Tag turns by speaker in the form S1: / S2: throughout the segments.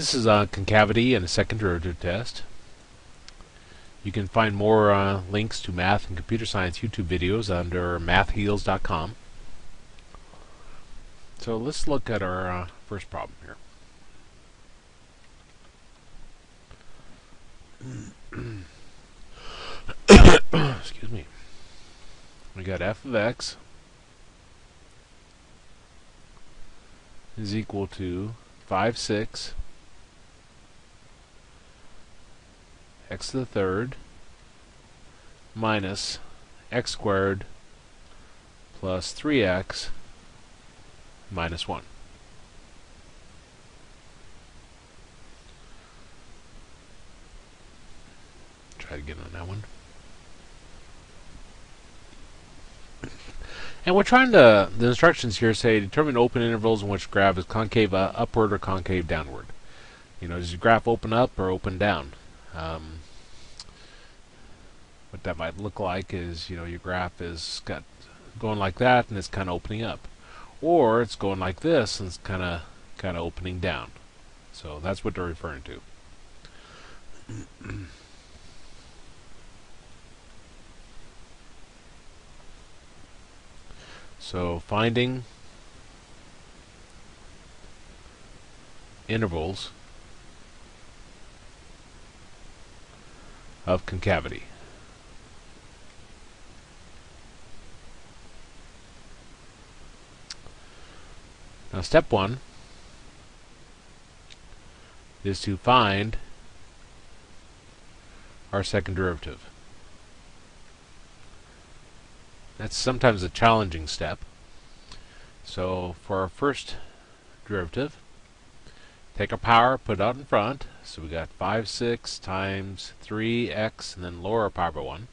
S1: This is a concavity and a second derivative test. You can find more uh, links to math and computer science YouTube videos under mathheals.com. So let's look at our uh, first problem here. Excuse me. We got f of x is equal to 5, 6 x to the third minus x squared plus 3x minus 1. Try to get on that one. And we're trying to, the instructions here say determine open intervals in which graph is concave uh, upward or concave downward. You know, does your graph open up or open down? Um, what that might look like is, you know, your graph is got going like that and it's kind of opening up. Or it's going like this and it's kind of kind of opening down. So that's what they're referring to. So finding intervals of concavity. Now step one is to find our second derivative. That's sometimes a challenging step. So for our first derivative, take our power, put it out in front. So we got 5, 6 times 3x, and then lower power by 1,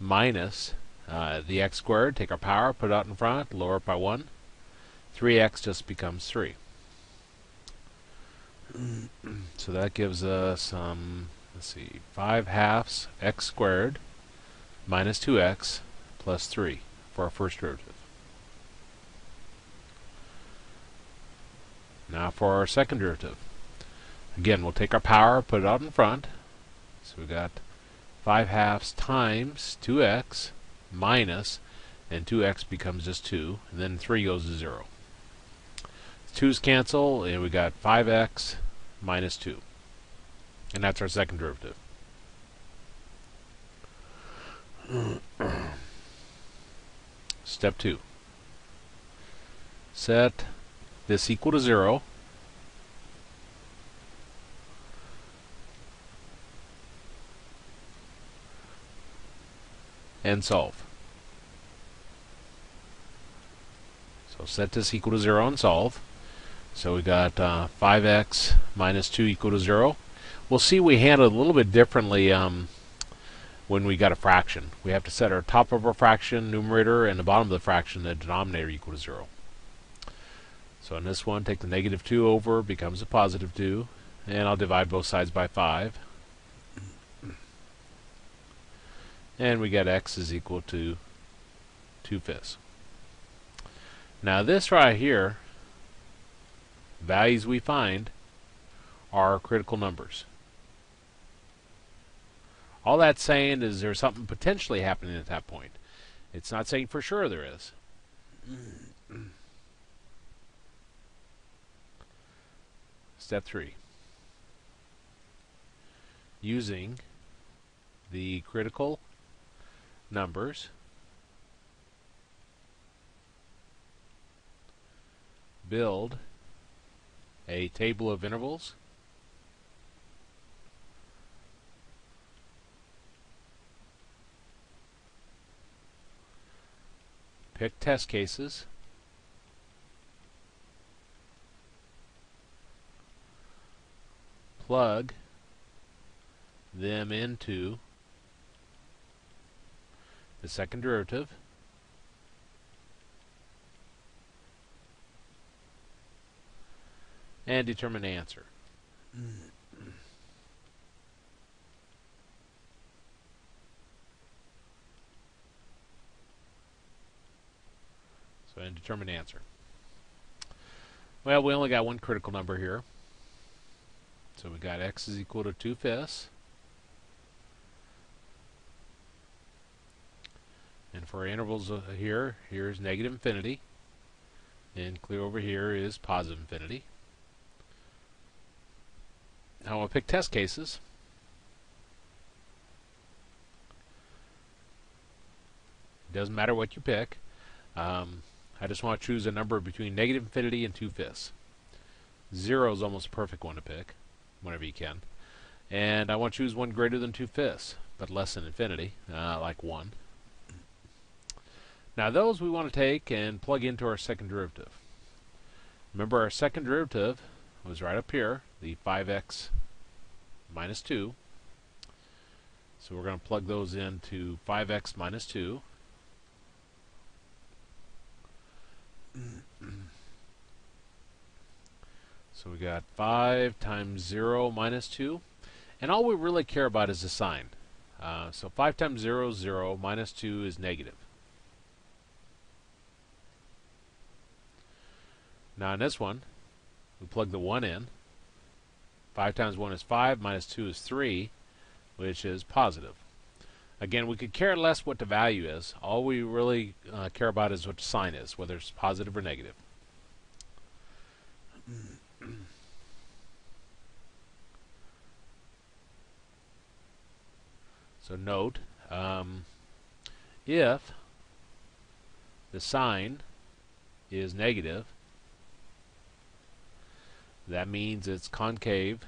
S1: minus uh, the x squared, take our power, put it out in front, lower it by 1. 3x just becomes 3. so that gives us, um, let's see, 5 halves x squared minus 2x plus 3 for our first derivative. Now for our second derivative. Again, we'll take our power, put it out in front. So we've got 5 halves times 2x minus, and 2x becomes just 2, and then 3 goes to 0. 2's cancel, and we got 5x minus 2. And that's our second derivative. Step 2. Set this equal to 0. And solve. So set this equal to 0 and solve. So we got uh, 5x minus 2 equal to 0. We'll see we handle it a little bit differently um, when we got a fraction. We have to set our top of our fraction, numerator, and the bottom of the fraction, the denominator equal to 0. So in this one, take the negative 2 over, becomes a positive 2, and I'll divide both sides by 5. And we get x is equal to 2 fifths. Now this right here, values we find, are critical numbers. All that's saying is there's something potentially happening at that point. It's not saying for sure there is. Step 3. Using the critical numbers build a table of intervals. Pick test cases. Plug them into the second derivative and determine the answer. So and determine answer. Well, we only got one critical number here. So we got x is equal to 2 fifths. And for our intervals uh, here, here's negative infinity. And clear over here is positive infinity. Now I'll pick test cases. It doesn't matter what you pick. Um, I just want to choose a number between negative infinity and 2 fifths. Zero is almost a perfect one to pick, whenever you can. And I want to choose one greater than 2 fifths, but less than infinity, uh, like 1. Now those we want to take and plug into our second derivative. Remember our second derivative was right up here, the 5x minus 2. So we're going to plug those into 5x minus 2. so we got 5 times 0 minus 2. And all we really care about is the sign. Uh, so 5 times 0 is 0, minus 2 is negative. Now in this one, we plug the 1 in. 5 times 1 is 5, minus 2 is 3, which is positive. Again, we could care less what the value is. All we really uh, care about is what the sign is, whether it's positive or negative. so note, um, if the sign is negative, that means it's concave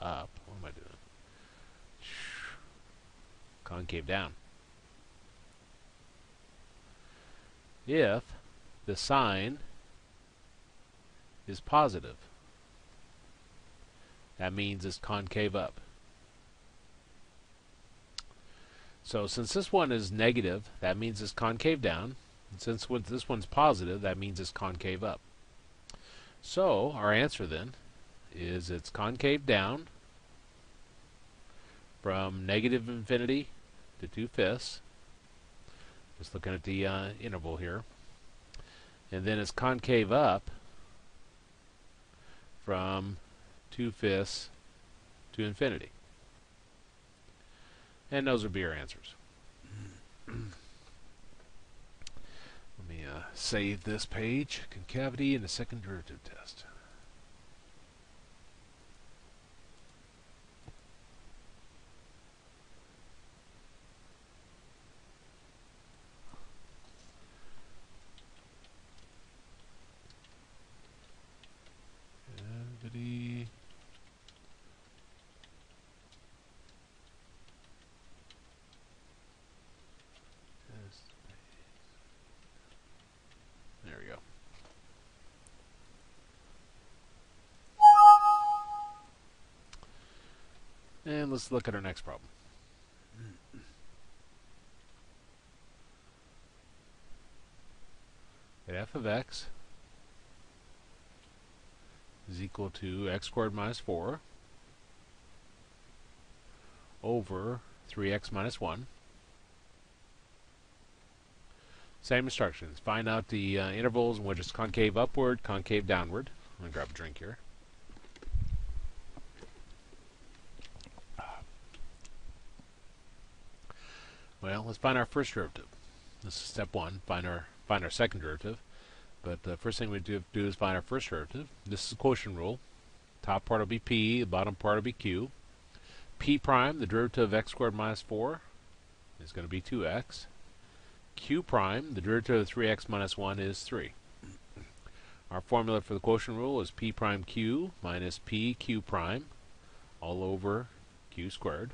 S1: up. What am I doing? Concave down. If the sign is positive, that means it's concave up. So since this one is negative, that means it's concave down. Since this one's positive, that means it's concave up. So our answer then is it's concave down from negative infinity to 2 fifths. Just looking at the uh, interval here. And then it's concave up from 2 fifths to infinity. And those would be our answers. Uh, save this page. Concavity and a second derivative test. Cavity. There we go. And let's look at our next problem. At f of x is equal to x squared minus 4 over 3x minus 1. Same instructions. Find out the uh, intervals in which it's concave upward, concave downward. I'm going to grab a drink here. Well, let's find our first derivative. This is step one. Find our find our second derivative. But the first thing we do, do is find our first derivative. This is the quotient rule. Top part will be p, the bottom part will be q. p prime, the derivative of x squared minus 4, is going to be 2x. q prime, the derivative of 3x minus 1 is 3. Our formula for the quotient rule is p prime q minus p q prime all over q squared.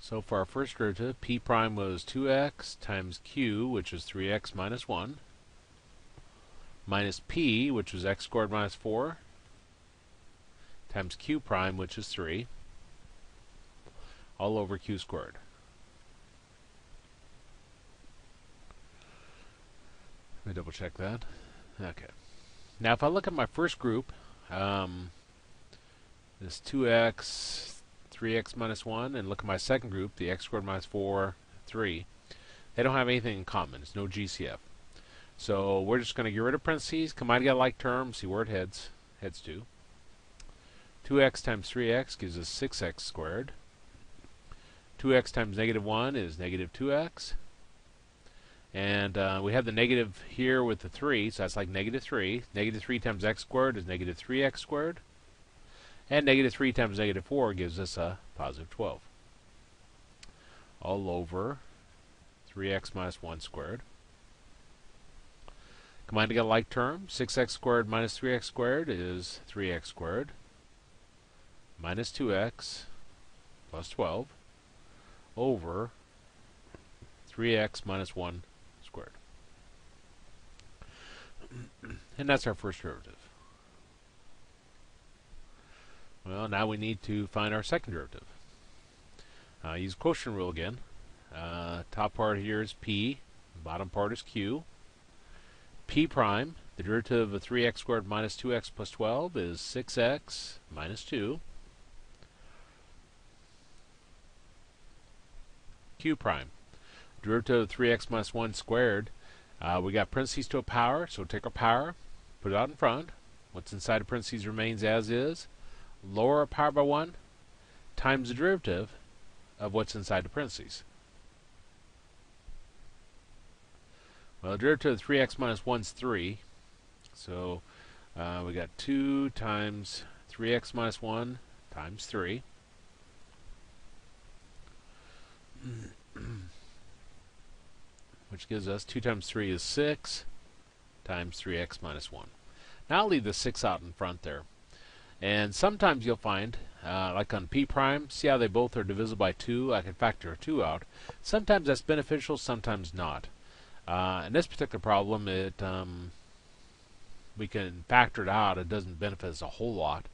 S1: So for our first derivative, p prime was 2x times q, which is 3x minus 1, minus p, which was x squared minus 4, times q prime, which is 3, all over q squared. Let me double check that. Okay. Now if I look at my first group, um, this 2x 3x minus 1, and look at my second group, the x squared minus 4, 3. They don't have anything in common. There's no GCF. So we're just going to get rid of parentheses, combine together like terms, see where it heads. Heads to. 2x times 3x gives us 6x squared. 2x times negative 1 is negative 2x. And uh, we have the negative here with the 3, so that's like negative 3. Negative 3 times x squared is negative 3x squared. And negative 3 times negative 4 gives us a positive 12. All over 3x minus 1 squared. Combine together like term. 6x squared minus 3x squared is 3x squared minus 2x plus 12 over 3x minus 1 squared. and that's our first derivative. Well, now we need to find our second derivative. Uh, use quotient rule again. Uh, top part here is p, bottom part is q. p prime, the derivative of 3x squared minus 2x plus 12 is 6x minus 2. q prime. Derivative of 3x minus 1 squared. Uh, we got parentheses to a power, so take our power, put it out in front. What's inside of parentheses remains as is. Lower power by 1 times the derivative of what's inside the parentheses. Well, the derivative of 3x minus 1 is 3. So uh, we got 2 times 3x minus 1 times 3. which gives us 2 times 3 is 6 times 3x minus 1. Now I'll leave the 6 out in front there. And sometimes you'll find, uh, like on p prime, see how they both are divisible by 2? I can factor a 2 out. Sometimes that's beneficial, sometimes not. Uh, in this particular problem, it um, we can factor it out. It doesn't benefit us a whole lot.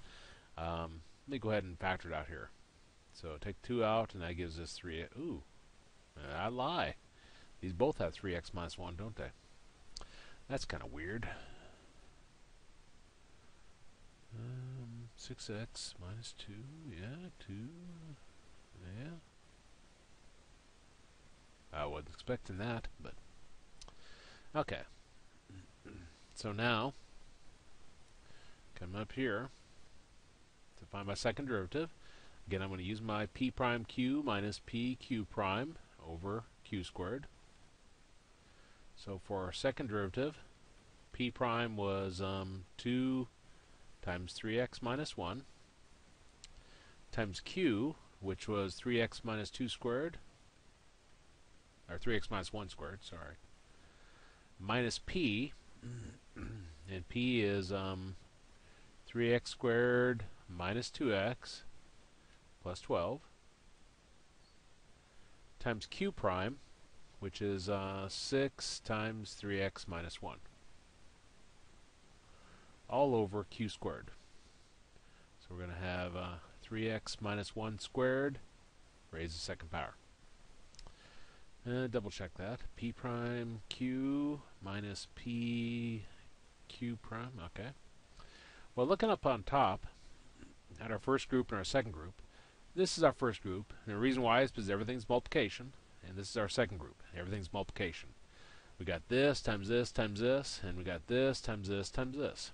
S1: Um, let me go ahead and factor it out here. So take 2 out, and that gives us 3. Ooh, I lie. These both have 3x minus 1, don't they? That's kind of weird. Um, 6x minus 2, yeah, 2, yeah. I wasn't expecting that, but... Okay. So now, come up here to find my second derivative. Again, I'm going to use my p prime q minus p q prime over q squared. So for our second derivative, p prime was um, 2 times 3x minus 1 times q, which was 3x minus 2 squared, or 3x minus 1 squared, sorry, minus p, and p is um, 3x squared minus 2x plus 12 times q prime, which is uh, 6 times 3x minus 1, all over q squared. So we're going to have uh, 3x minus 1 squared raised to second power. Uh, double check that. p prime q minus p q prime. Okay. Well, looking up on top at our first group and our second group, this is our first group, and the reason why is because everything's multiplication, and this is our second group. Everything's multiplication. We got this times this times this, and we got this times this times this.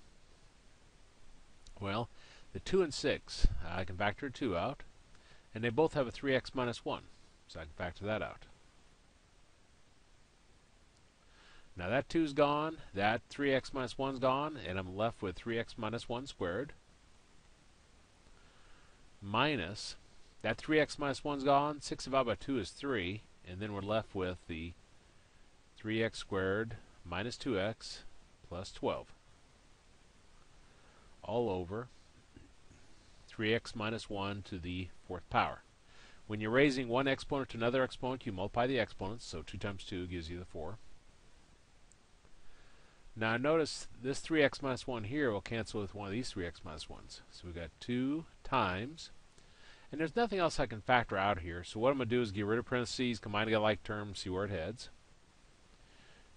S1: Well, the 2 and 6, I can factor 2 out, and they both have a 3x minus 1, so I can factor that out. Now that 2's gone, that 3x minus 1's gone, and I'm left with 3x minus 1 squared minus that 3x minus 1's gone. 6 divided by 2 is 3. And then we're left with the 3x squared minus 2x plus 12. All over 3x minus 1 to the fourth power. When you're raising one exponent to another exponent, you multiply the exponents. So 2 times 2 gives you the 4. Now notice this 3x minus 1 here will cancel with one of these 3x minus 1s. So we've got 2 times and there's nothing else I can factor out here. So what I'm going to do is get rid of parentheses, combine together like terms, see where it heads.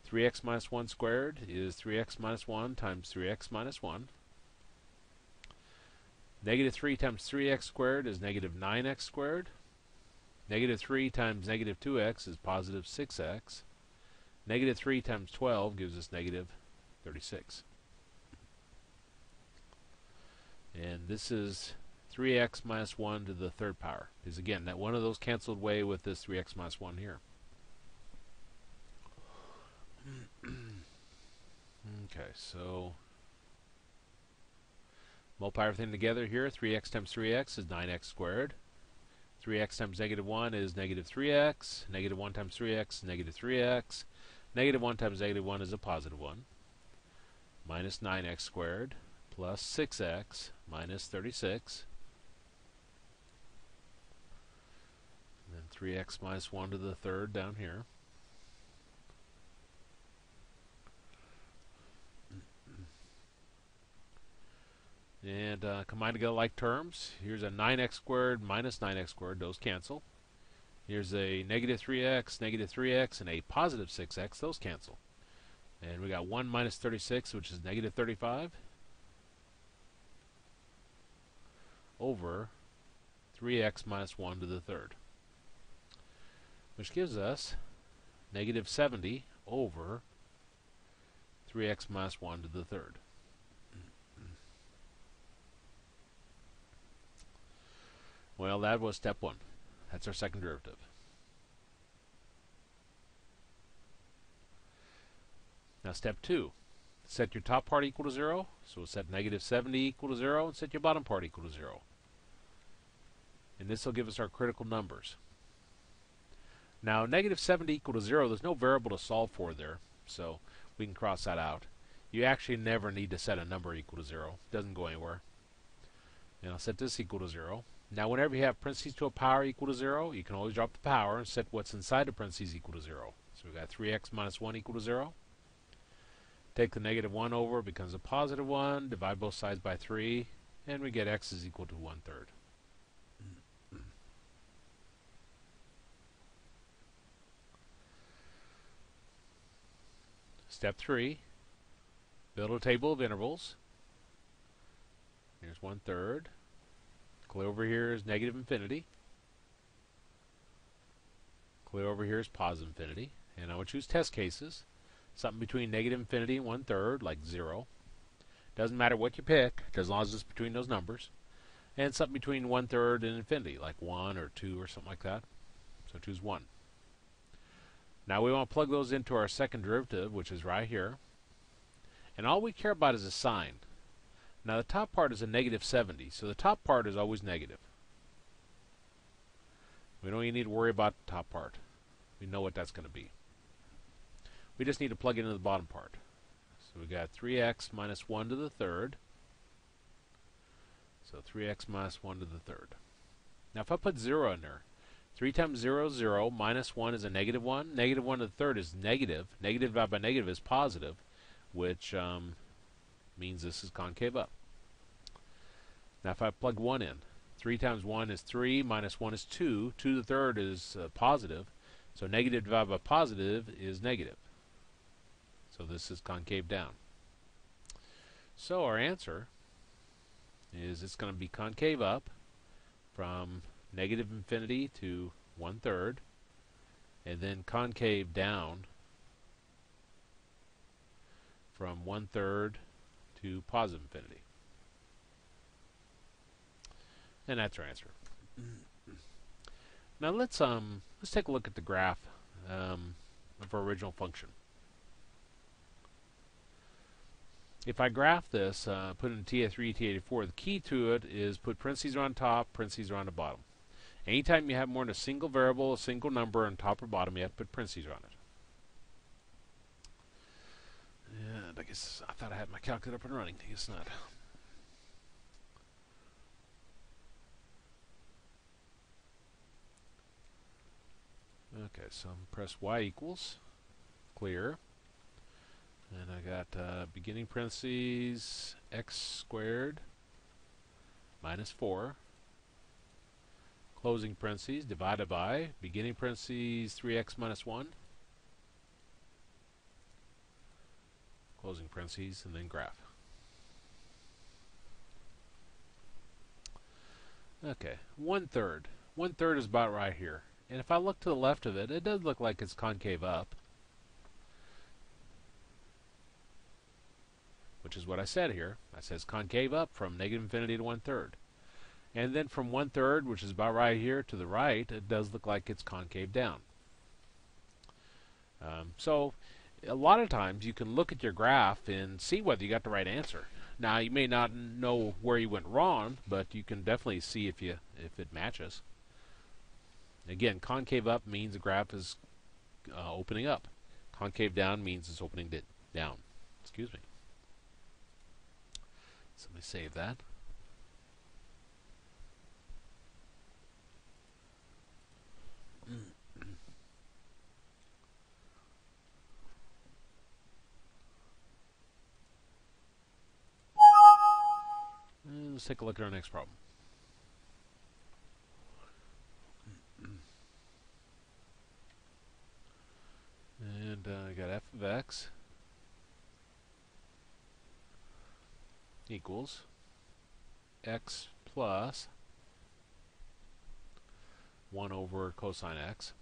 S1: 3x minus 1 squared is 3x minus 1 times 3x minus 1. Negative 3 times 3x squared is negative 9x squared. Negative 3 times negative 2x is positive 6x. Negative 3 times 12 gives us negative 36. And this is 3x minus 1 to the third power. Because again, that one of those canceled away with this 3x minus 1 here. okay, so multiply everything together here. 3x times 3x is 9x squared. 3x times negative 1 is negative 3x. Negative 1 times 3x is negative 3x. Negative 1 times negative 1 is a positive 1. Minus 9x squared plus 6x minus 36. And then 3x minus 1 to the third down here. And uh, combine together like terms. Here's a 9x squared minus 9x squared. Those cancel. Here's a negative 3x, negative 3x, and a positive 6x. Those cancel. And we got 1 minus 36, which is negative 35, over 3x minus 1 to the third. Which gives us negative 70 over 3x minus 1 to the third. Well, that was step one. That's our second derivative. Now step two. Set your top part equal to 0. So we'll set negative 70 equal to 0 and set your bottom part equal to 0. And this will give us our critical numbers. Now negative 70 equal to 0, there's no variable to solve for there. So we can cross that out. You actually never need to set a number equal to 0. It doesn't go anywhere. And I'll set this equal to 0. Now whenever you have parentheses to a power equal to 0, you can always drop the power and set what's inside the parentheses equal to 0. So we've got 3x minus 1 equal to 0. Take the negative 1 over, becomes a positive 1. Divide both sides by 3, and we get x is equal to 1 third. Step 3, build a table of intervals. Here's 1 third. Clear over here is negative infinity. Clear over here is positive infinity. And I would choose test cases. Something between negative infinity and one third, like zero. Doesn't matter what you pick, as long as it's between those numbers. And something between one third and infinity, like one or two or something like that. So choose one. Now we want to plug those into our second derivative, which is right here. And all we care about is a sign. Now the top part is a negative 70, so the top part is always negative. We don't even need to worry about the top part. We know what that's going to be. We just need to plug it into the bottom part. So we got 3x minus 1 to the third. So 3x minus 1 to the third. Now if I put 0 in there, 3 times 0 is 0, minus 1 is a negative 1. Negative 1 to the third is negative. Negative divided by negative is positive, which um, means this is concave up. Now if I plug 1 in, 3 times 1 is 3, minus 1 is 2. 2 to the third is uh, positive, so negative divided by positive is negative. So this is concave down. So our answer is it's going to be concave up from negative infinity to one third, and then concave down from one third to positive infinity. And that's our answer. Now let's um let's take a look at the graph um, of our original function. If I graph this, uh, put in TI3, TI4, the key to it is put parentheses on top, parentheses on the bottom. Anytime you have more than a single variable, a single number on top or bottom, you have to put parentheses on it. I guess I thought I had my calculator up and running. I guess not. Okay, so I'm press Y equals, clear. And I got uh, beginning parentheses x squared minus 4 closing parentheses divided by beginning parentheses 3x minus 1 closing parentheses, and then graph. Okay, one third. One third is about right here. And if I look to the left of it, it does look like it's concave up. Which is what I said here. I says concave up from negative infinity to one third. And then from one third, which is about right here, to the right, it does look like it's concave down. Um, so a lot of times you can look at your graph and see whether you got the right answer. Now you may not know where you went wrong, but you can definitely see if you if it matches. Again, concave up means the graph is uh, opening up. Concave down means it's opening down. Excuse me. So let me save that. Let's take a look at our next problem. And uh, I got f of x equals x plus 1 over cosine x.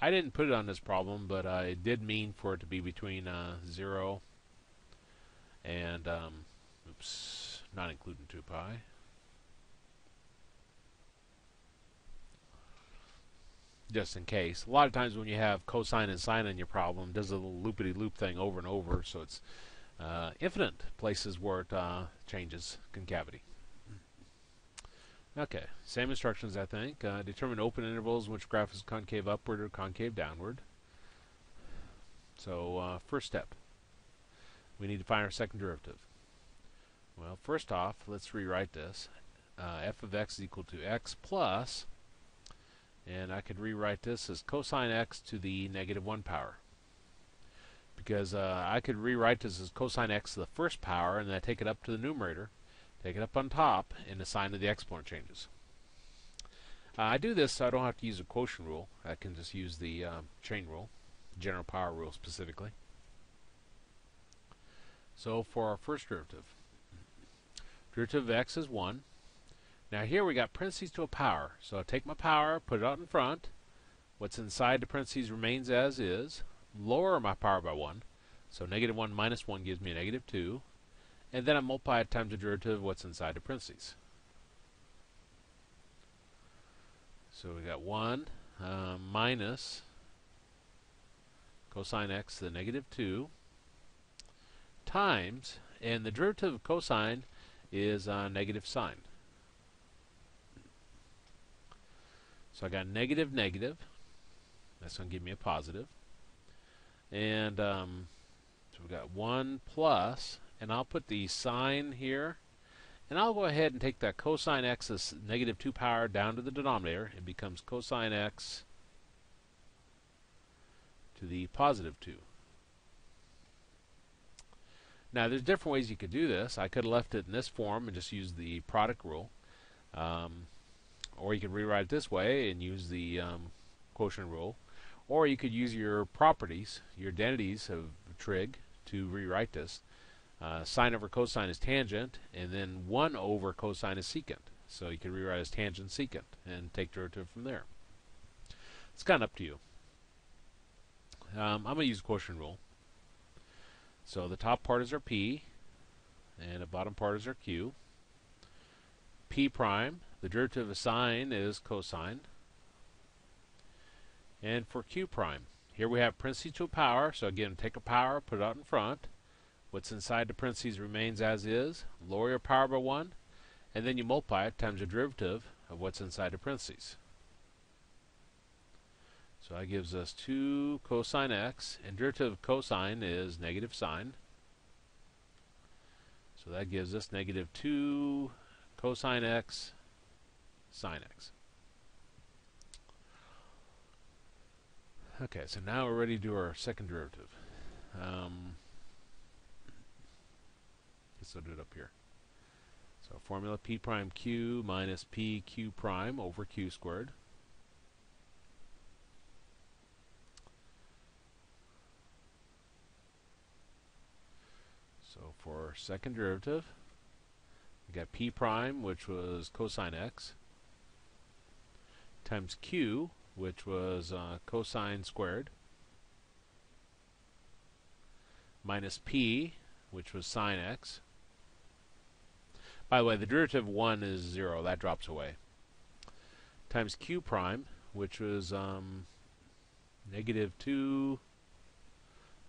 S1: I didn't put it on this problem, but I did mean for it to be between uh, 0 and, um, oops, not including 2 pi. Just in case. A lot of times when you have cosine and sine in your problem, it does a little loopity-loop thing over and over, so it's uh, infinite places where it uh, changes concavity. Okay, same instructions I think. Uh, determine open intervals in which graph is concave upward or concave downward. So uh, first step, we need to find our second derivative. Well, first off, let's rewrite this. Uh, f of x is equal to x plus, and I could rewrite this as cosine x to the negative 1 power. Because uh, I could rewrite this as cosine x to the first power, and then I take it up to the numerator, Take it up on top, and the sign of the exponent changes. Uh, I do this so I don't have to use a quotient rule. I can just use the um, chain rule, general power rule specifically. So for our first derivative, derivative of x is 1. Now here we got parentheses to a power. So I take my power, put it out in front. What's inside the parentheses remains as is. Lower my power by 1. So negative 1 minus 1 gives me a negative 2 and then I multiply it times the derivative of what's inside the parentheses. So we got 1 uh, minus cosine x to the negative 2 times, and the derivative of cosine is a negative sine. So I got negative, negative. That's going to give me a positive. And um, so we got 1 plus and I'll put the sine here and I'll go ahead and take that cosine x as negative 2 power down to the denominator it becomes cosine x to the positive 2 now there's different ways you could do this I could have left it in this form and just use the product rule um, or you could rewrite it this way and use the um, quotient rule or you could use your properties your identities of trig to rewrite this uh, sine over cosine is tangent, and then 1 over cosine is secant. So you can rewrite as tangent secant and take derivative from there. It's kind of up to you. Um, I'm going to use the quotient rule. So the top part is our p, and the bottom part is our q. p prime, the derivative of sine is cosine. And for q prime, here we have parentheses to a power, so again, take a power, put it out in front. What's inside the parentheses remains as is. Lower your power by 1, and then you multiply it times the derivative of what's inside the parentheses. So that gives us 2 cosine x, and derivative of cosine is negative sine. So that gives us negative 2 cosine x sine x. Okay, so now we're ready to do our second derivative. Um, guess I'll do it up here. So formula p prime q minus p q prime over q squared. So for second derivative, we got p prime, which was cosine x, times q, which was uh, cosine squared, minus p, which was sine x. By the way, the derivative 1 is 0. That drops away. Times q prime, which was um, negative 2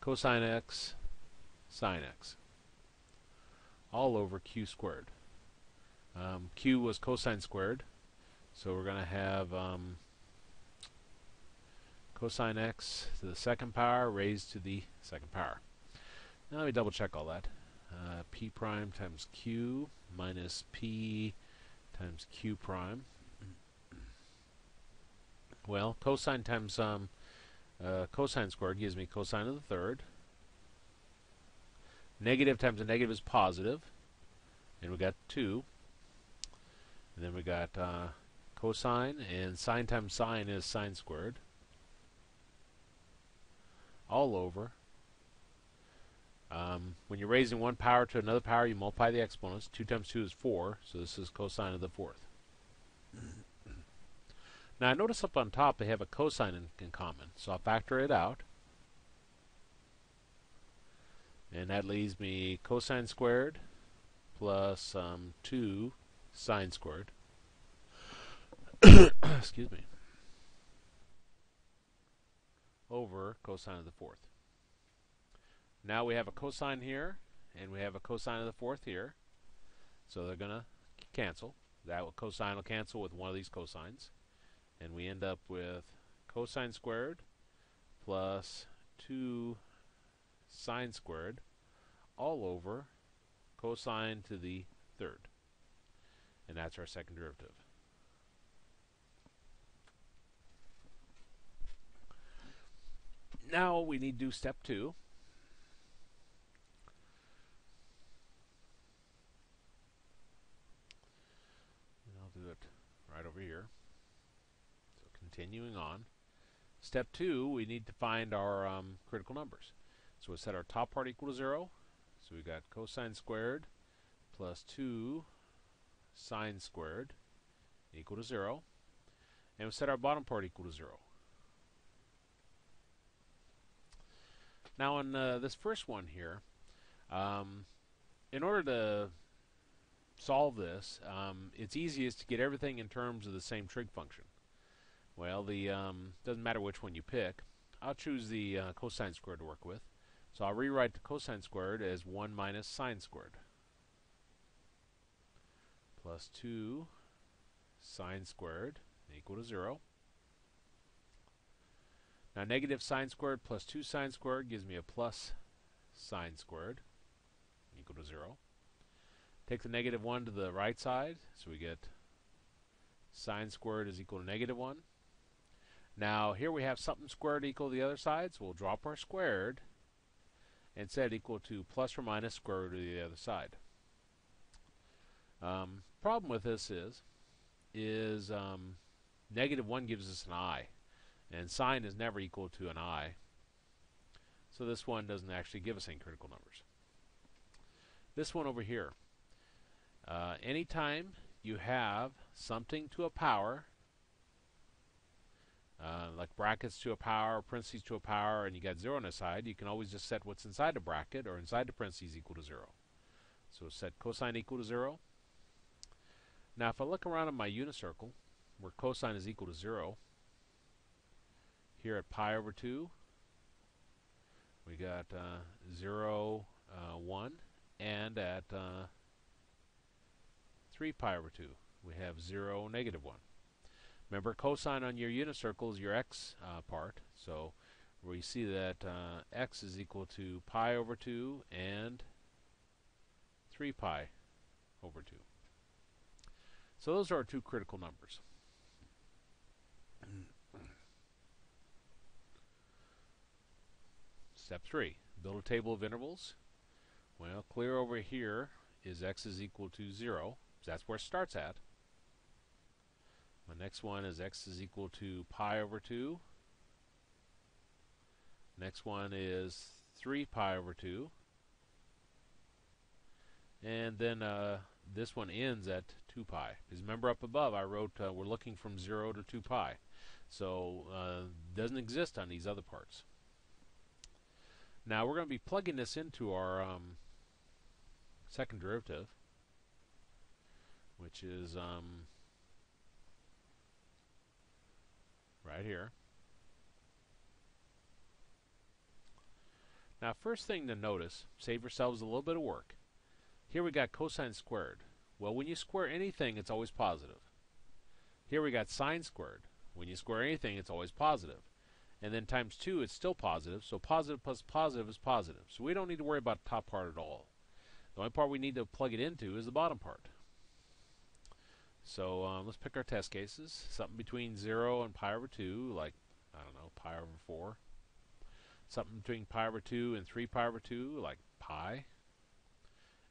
S1: cosine x sine x all over q squared. Um, q was cosine squared, so we're going to have um, cosine x to the second power raised to the second power. Now let me double check all that. Uh, p prime times q minus p times q prime. Well, cosine times um, uh, cosine squared gives me cosine of the third. Negative times a negative is positive, and we got 2. And then we got uh, cosine, and sine times sine is sine squared. All over. Um, when you're raising one power to another power, you multiply the exponents. 2 times 2 is 4, so this is cosine of the fourth. now, I notice up on top they have a cosine in, in common, so I'll factor it out. And that leaves me cosine squared plus um, 2 sine squared. Excuse me. Over cosine of the fourth. Now we have a cosine here, and we have a cosine of the fourth here. So they're going to cancel. That will, cosine will cancel with one of these cosines. And we end up with cosine squared plus 2 sine squared all over cosine to the third. And that's our second derivative. Now we need to do step two. And I'll do it right over here. So continuing on. Step two, we need to find our um, critical numbers. So we set our top part equal to 0. So we got cosine squared plus 2 sine squared equal to 0. And we set our bottom part equal to 0. Now on uh, this first one here, um, in order to solve this, um, it's easiest to get everything in terms of the same trig function. Well, the um, doesn't matter which one you pick. I'll choose the uh, cosine squared to work with. So I'll rewrite the cosine squared as 1 minus sine squared plus 2 sine squared equal to 0. Now negative sine squared plus 2 sine squared gives me a plus sine squared equal to 0. Take the negative 1 to the right side, so we get sine squared is equal to negative 1. Now here we have something squared equal to the other side, so we'll drop our squared and set equal to plus or minus square root of the other side. Um, problem with this is, is um, negative 1 gives us an i, and sine is never equal to an i. So this one doesn't actually give us any critical numbers. This one over here, uh, anytime you have something to a power uh, like brackets to a power, parentheses to a power, and you got zero on the side, you can always just set what's inside the bracket or inside the parentheses equal to zero. So set cosine equal to zero. Now if I look around on my unit circle, where cosine is equal to zero, here at pi over 2, we got uh, 0, uh, 1, and at uh, 3 pi over 2, we have 0, negative 1. Remember, cosine on your unit circle is your x uh, part, so we see that uh, x is equal to pi over 2 and 3 pi over 2. So those are our two critical numbers. Step 3. Build a table of intervals. Well, clear over here is x is equal to 0. That's where it starts at. My next one is x is equal to pi over 2. Next one is 3 pi over 2. And then uh, this one ends at 2 pi. Because remember up above I wrote uh, we're looking from 0 to 2 pi. So uh, doesn't exist on these other parts. Now we're going to be plugging this into our um, second derivative, which is um, right here. Now first thing to notice, save yourselves a little bit of work. Here we got cosine squared. Well, when you square anything, it's always positive. Here we got sine squared. When you square anything, it's always positive. And then times 2, it's still positive, so positive plus positive is positive. So we don't need to worry about the top part at all. The only part we need to plug it into is the bottom part. So um, let's pick our test cases. Something between 0 and pi over 2, like, I don't know, pi over 4. Something between pi over 2 and 3 pi over 2, like pi.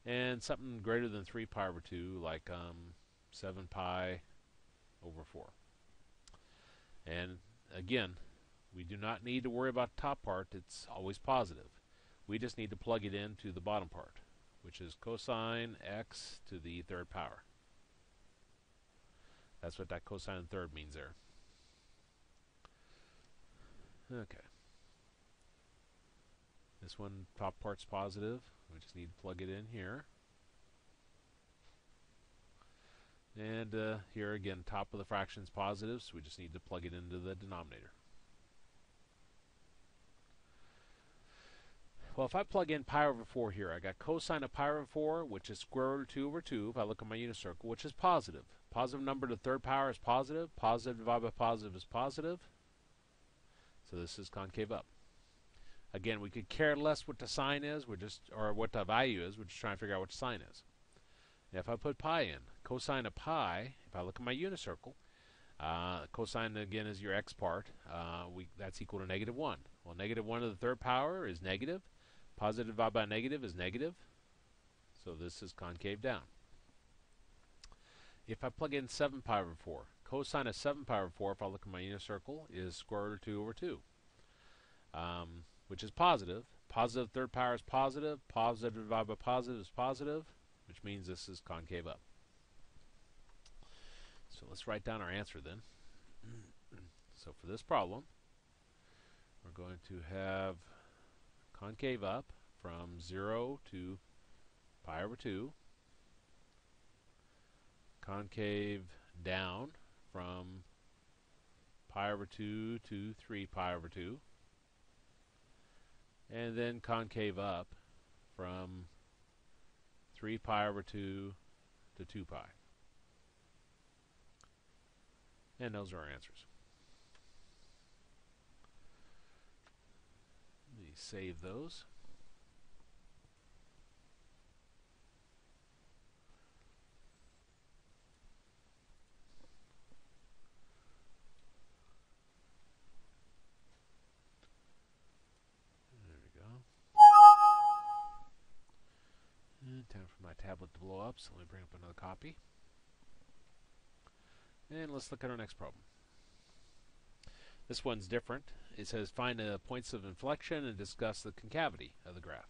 S1: And something greater than 3 pi over 2 like um, 7 pi over 4 and again we do not need to worry about the top part. It's always positive. We just need to plug it into the bottom part which is cosine x to the third power that's what that cosine third means there okay this one top part's positive we just need to plug it in here. And uh, here again, top of the fraction is positive, so we just need to plug it into the denominator. Well, if I plug in pi over 4 here, I got cosine of pi over 4, which is square root of 2 over 2, if I look at my unit circle, which is positive. Positive number to third power is positive. Positive divided by positive is positive. So this is concave up. Again, we could care less what the sign is, we're just or what the value is, we're just trying to figure out what the sign is. Now if I put pi in, cosine of pi, if I look at my unit circle, uh, cosine again is your x part, uh, we, that's equal to negative 1. Well, negative 1 to the third power is negative. Positive divided by negative is negative. So this is concave down. If I plug in 7 pi over 4, cosine of 7 pi over 4, if I look at my unit circle, is square root of 2 over 2. Um, which is positive. Positive third power is positive. Positive divided by positive is positive, which means this is concave up. So let's write down our answer then. so for this problem, we're going to have concave up from 0 to pi over 2, concave down from pi over 2 to 3 pi over 2, and then concave up from 3 pi over 2 to 2 pi. And those are our answers. Let me save those. Time for my tablet to blow up, so let me bring up another copy. And let's look at our next problem. This one's different. It says find the points of inflection and discuss the concavity of the graph.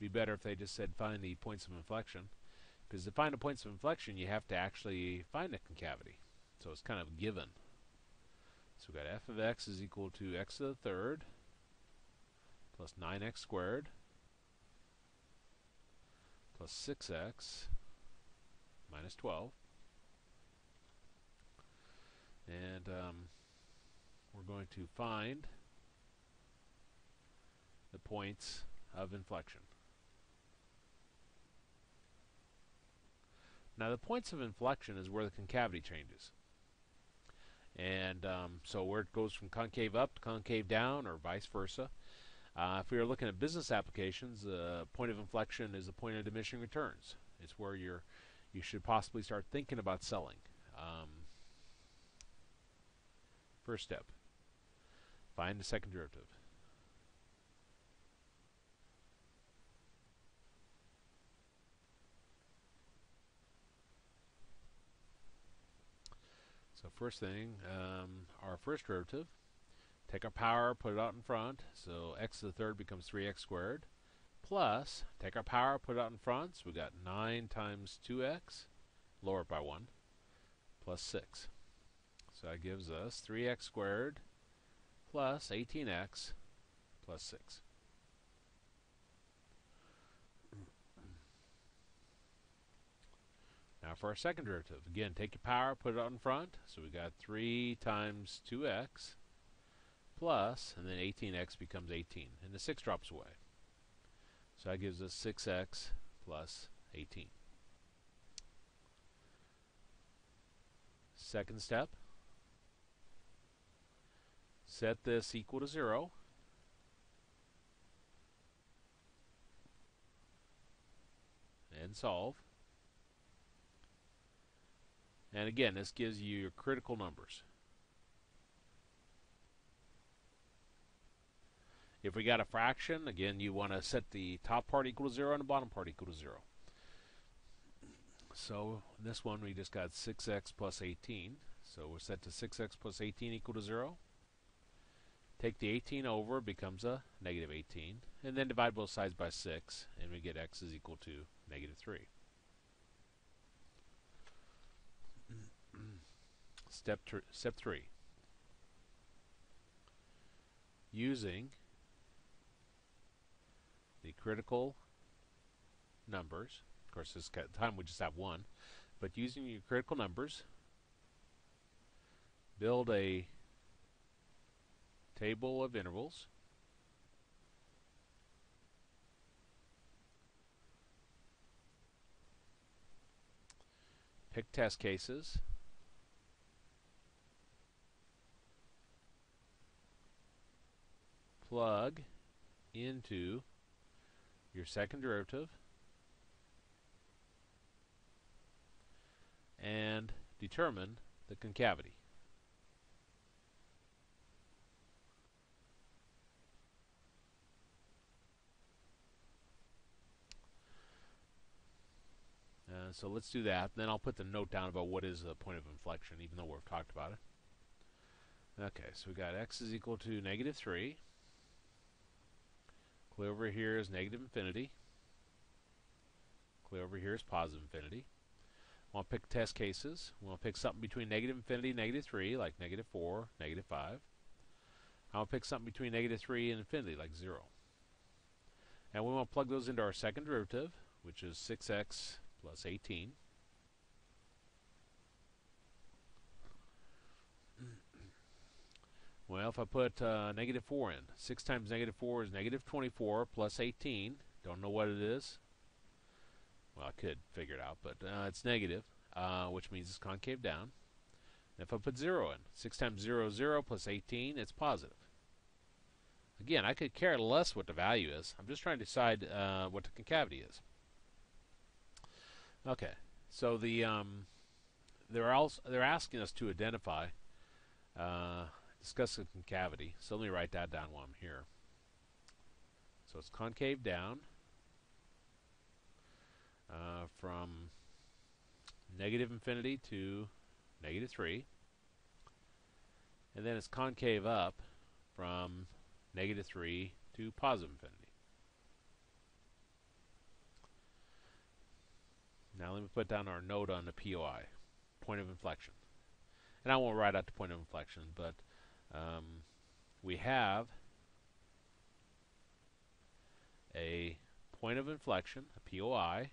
S1: Be better if they just said find the points of inflection. Because to find the points of inflection, you have to actually find the concavity. So it's kind of given. So we've got f of x is equal to x to the third plus 9x squared plus 6x minus 12. And um, we're going to find the points of inflection. Now the points of inflection is where the concavity changes. And um, so where it goes from concave up to concave down or vice versa. Uh, if we are looking at business applications, the point of inflection is the point of diminishing returns. It's where you're you should possibly start thinking about selling. Um, first step: find the second derivative. So first thing, um, our first derivative Take our power, put it out in front, so x to the third becomes 3x squared. Plus, take our power, put it out in front, so we got 9 times 2x, lower it by 1, plus 6. So that gives us 3x squared plus 18x plus 6. Now for our second derivative, again, take your power, put it out in front. So we got 3 times 2x plus, and then 18x becomes 18, and the 6 drops away. So that gives us 6x plus 18. Second step, set this equal to 0. And solve. And again, this gives you your critical numbers. If we got a fraction, again, you want to set the top part equal to 0 and the bottom part equal to 0. So this one we just got 6x plus 18. So we're set to 6x plus 18 equal to 0. Take the 18 over, becomes a negative 18. And then divide both sides by 6, and we get x is equal to negative 3. step, step 3. Using the critical numbers, of course this time we just have one, but using your critical numbers, build a table of intervals. Pick test cases. Plug into your second derivative and determine the concavity. Uh, so let's do that. Then I'll put the note down about what is a point of inflection, even though we've talked about it. Okay, so we got x is equal to negative 3. Clear over here is negative infinity. Clear over here is positive infinity. To pick test cases. We want to pick something between negative infinity and negative 3, like negative 4, negative 5. I want to pick something between negative 3 and infinity, like 0. And we want to plug those into our second derivative, which is 6x plus 18. Well, if I put uh, negative 4 in, 6 times negative 4 is negative 24 plus 18. Don't know what it is. Well, I could figure it out, but uh, it's negative, uh, which means it's concave down. And if I put 0 in, 6 times 0 is 0 plus 18, it's positive. Again, I could care less what the value is. I'm just trying to decide uh, what the concavity is. Okay, so the um, they're also they're asking us to identify uh, discuss the concavity. So let me write that down while I'm here. So it's concave down uh, from negative infinity to negative 3. And then it's concave up from negative 3 to positive infinity. Now let me put down our note on the POI, point of inflection. And I won't write out the point of inflection, but um, we have a point of inflection, a POI,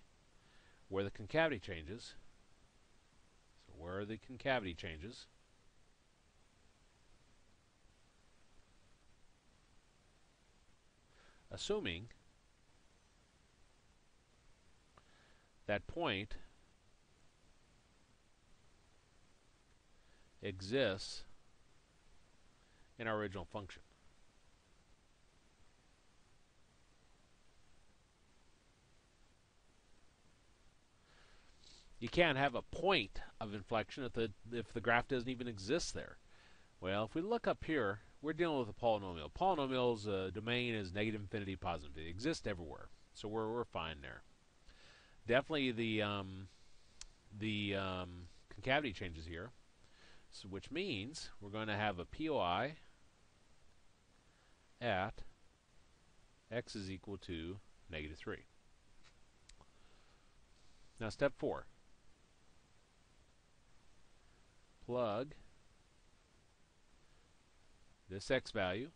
S1: where the concavity changes. So where are the concavity changes? Assuming that point exists in our original function. You can't have a point of inflection if the if the graph doesn't even exist there. Well, if we look up here, we're dealing with a polynomial. Polynomials uh, domain is negative infinity, positive infinity. It exists everywhere, so we're we're fine there definitely the um, the um, concavity changes here, so which means we're going to have a POI at x is equal to negative 3. Now step 4. Plug this x value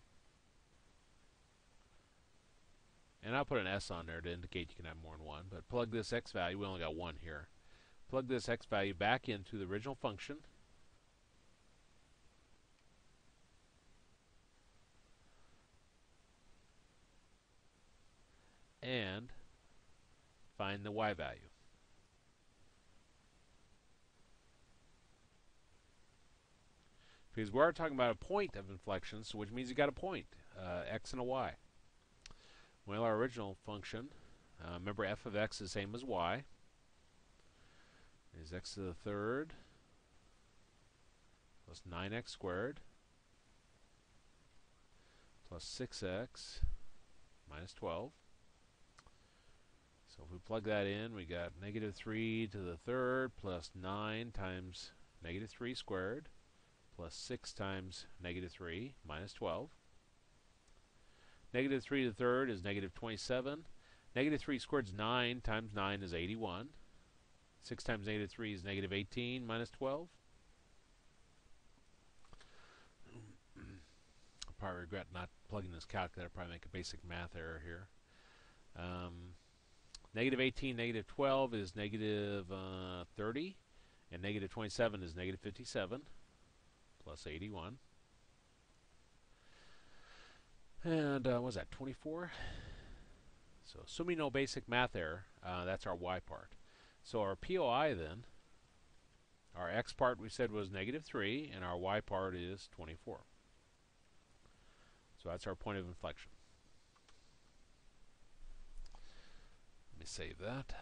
S1: And I'll put an S on there to indicate you can have more than one. But plug this x value, we only got one here. Plug this x value back into the original function. And find the y value. Because we are talking about a point of inflection, so which means you got a point, uh, x and a y. Well, our original function, uh, remember f of x is the same as y, is x to the third plus 9x squared plus 6x minus 12. If we plug that in, we got negative 3 to the third plus 9 times negative 3 squared plus 6 times negative 3 minus 12. Negative 3 to the third is negative 27. Negative 3 squared is 9 times 9 is 81. 6 times negative 3 is negative 18 minus 12. I probably regret not plugging this calculator. i Probably make a basic math error here. Um, negative 18, negative 12 is negative, uh, 30, and negative 27 is negative 57 plus 81. And uh, what was that, 24? So assuming no basic math error, uh, that's our y part. So our POI then, our x part we said was negative 3, and our y part is 24. So that's our point of inflection. Me save that.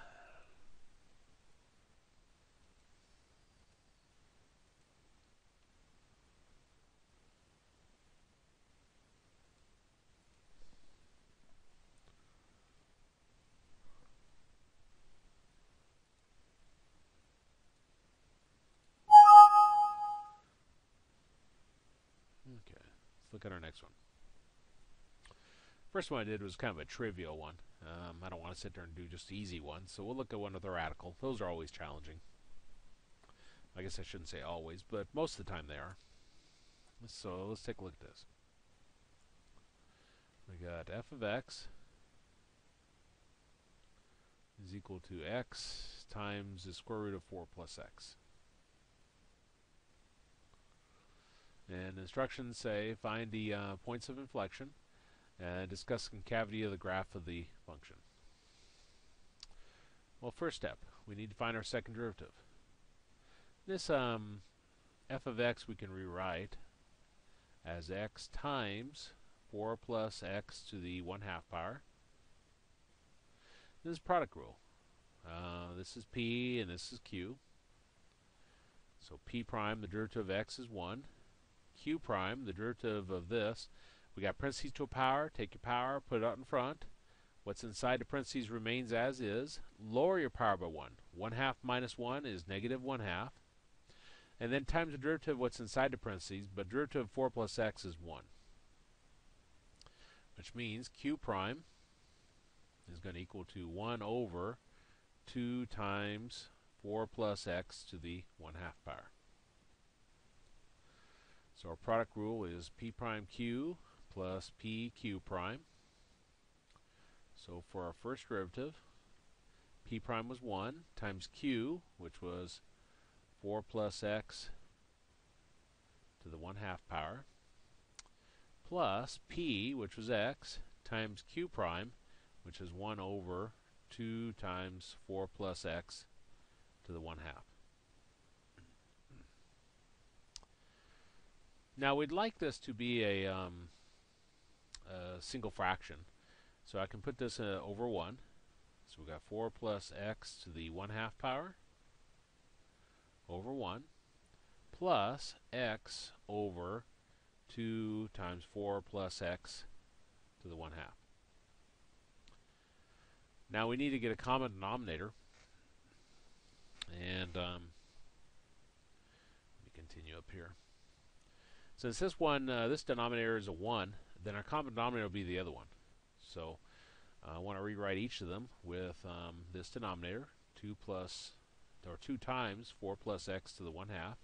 S1: Okay, let's look at our next one. First one I did was kind of a trivial one. Um, I don't want to sit there and do just easy ones, so we'll look at one with a radical. Those are always challenging. I guess I shouldn't say always, but most of the time they are. So let's take a look at this. We got f of x is equal to x times the square root of 4 plus x. And instructions say find the uh, points of inflection and discuss concavity of the graph of the function. Well, first step, we need to find our second derivative. This um, f of x we can rewrite as x times 4 plus x to the 1 half power. This is product rule. Uh, this is p and this is q. So p prime, the derivative of x is 1 q prime, the derivative of this, we got parentheses to a power, take your power, put it out in front. What's inside the parentheses remains as is. Lower your power by 1. 1 half minus 1 is negative 1 half. And then times the derivative of what's inside the parentheses, but derivative of 4 plus x is 1. Which means q prime is going to equal to 1 over 2 times 4 plus x to the 1 half power. So our product rule is p prime q plus p q prime. So for our first derivative, p prime was 1 times q, which was 4 plus x to the 1 half power, plus p, which was x, times q prime, which is 1 over 2 times 4 plus x to the 1 half. Now we'd like this to be a, um, a single fraction. So I can put this uh, over 1. So we've got 4 plus x to the 1 half power over 1 plus x over 2 times 4 plus x to the 1 half. Now we need to get a common denominator. And um, let me continue up here. Since this one, uh, this denominator is a 1, then our common denominator will be the other one. So uh, I want to rewrite each of them with um, this denominator, 2 plus, or 2 times 4 plus x to the 1 half.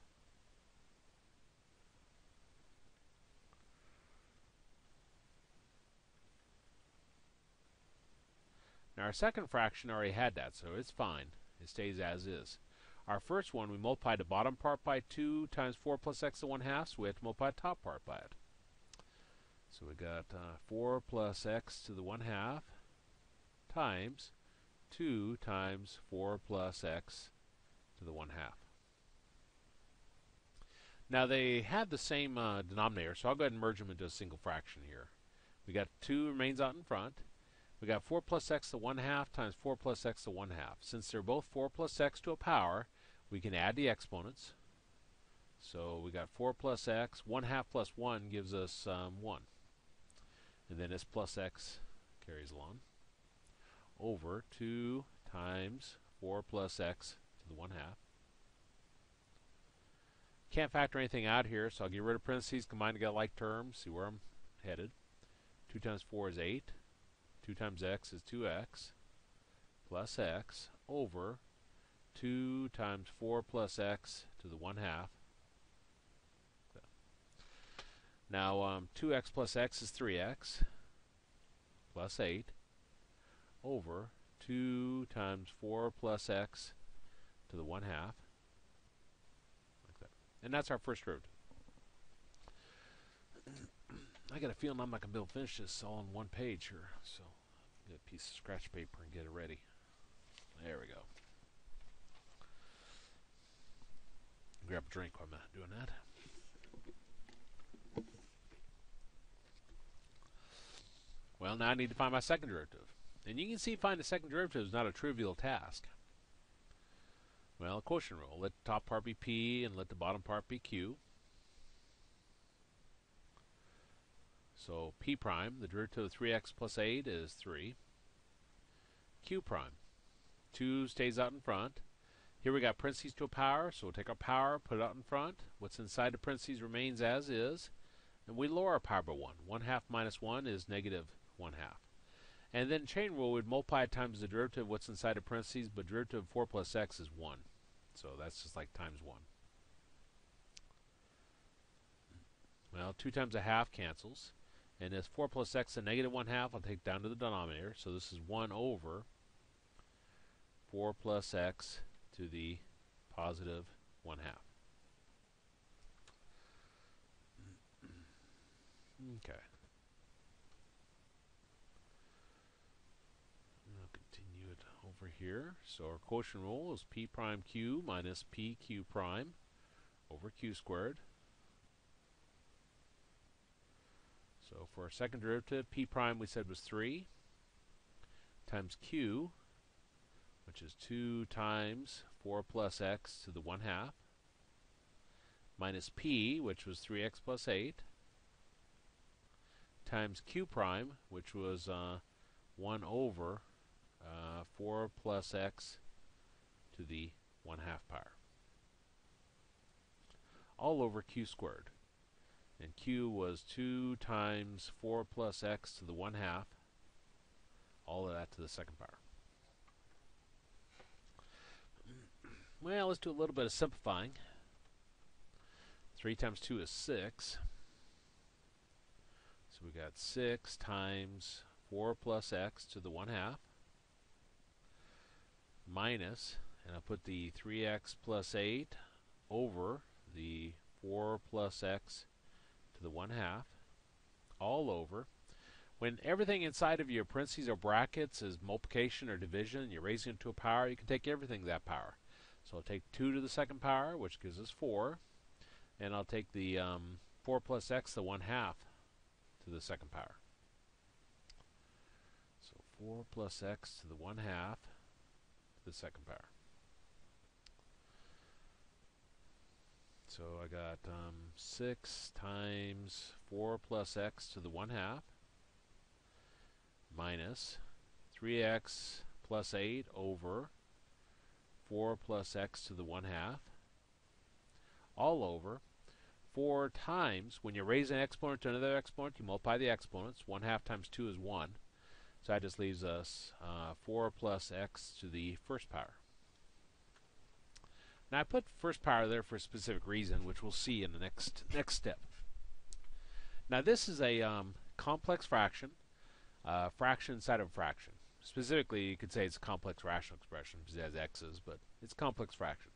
S1: Now our second fraction already had that, so it's fine. It stays as is. Our first one, we multiply the bottom part by 2 times 4 plus x to the 1 half, so we have to multiply the top part by it. So we got uh, 4 plus x to the 1 half times 2 times 4 plus x to the 1 half. Now they have the same uh, denominator, so I'll go ahead and merge them into a single fraction here. We got 2 remains out in front. We got 4 plus x to 1 half times 4 plus x to 1 half. Since they're both 4 plus x to a power, we can add the exponents. So we got 4 plus x, 1 half plus 1 gives us um, 1. And then this plus x carries along over 2 times 4 plus x to the 1 half. Can't factor anything out here, so I'll get rid of parentheses, combine together like terms, see where I'm headed. 2 times 4 is 8. 2 times x is 2x plus x over 2 times 4 plus x to the 1 half. Now um, 2x plus x is 3x plus 8 over 2 times 4 plus x to the 1 half. Like that. And that's our first root. I got a feeling I'm not going to be able to finish this all on one page here. So get a piece of scratch paper and get it ready. There we go. grab a drink while I'm doing that. Well, now I need to find my second derivative. And you can see find the second derivative is not a trivial task. Well, quotient rule. Let the top part be p and let the bottom part be q. So p prime, the derivative of 3x plus 8 is 3. q prime. 2 stays out in front. Here we got parentheses to a power, so we'll take our power, put it out in front. What's inside the parentheses remains as is. And we lower our power by 1. 1 half minus 1 is negative 1 half. And then chain rule would multiply times the derivative of what's inside the parentheses, but derivative of 4 plus x is 1. So that's just like times 1. Well, 2 times a half cancels. And as 4 plus x negative 1 half, I'll take down to the denominator. So this is 1 over 4 plus x to the positive 1 half. Okay. I'll continue it over here. So our quotient rule is p prime q minus pq prime over q squared. So for our second derivative, p prime we said was 3 times q which is 2 times 4 plus x to the 1 half, minus p, which was 3x plus 8, times q prime, which was uh, 1 over uh, 4 plus x to the 1 half power. All over q squared. And q was 2 times 4 plus x to the 1 half, all of that to the second power. Well, let's do a little bit of simplifying. 3 times 2 is 6. So we got 6 times 4 plus x to the 1 half minus, and I'll put the 3x plus 8 over the 4 plus x to the 1 half all over when everything inside of your parentheses or brackets is multiplication or division, you're raising it to a power, you can take everything to that power. So I'll take 2 to the second power, which gives us 4. And I'll take the um, 4 plus x, to the 1 half, to the second power. So 4 plus x to the 1 half the second power. So I got um, 6 times 4 plus x to the 1 half minus 3x plus 8 over 4 plus x to the 1 half all over 4 times, when you raise an exponent to another exponent, you multiply the exponents. 1 half times 2 is 1. So that just leaves us uh, 4 plus x to the first power. Now I put first power there for a specific reason, which we'll see in the next next step. Now this is a um, complex fraction uh, fraction inside of a fraction. Specifically, you could say it's a complex rational expression because it has x's, but it's complex fraction.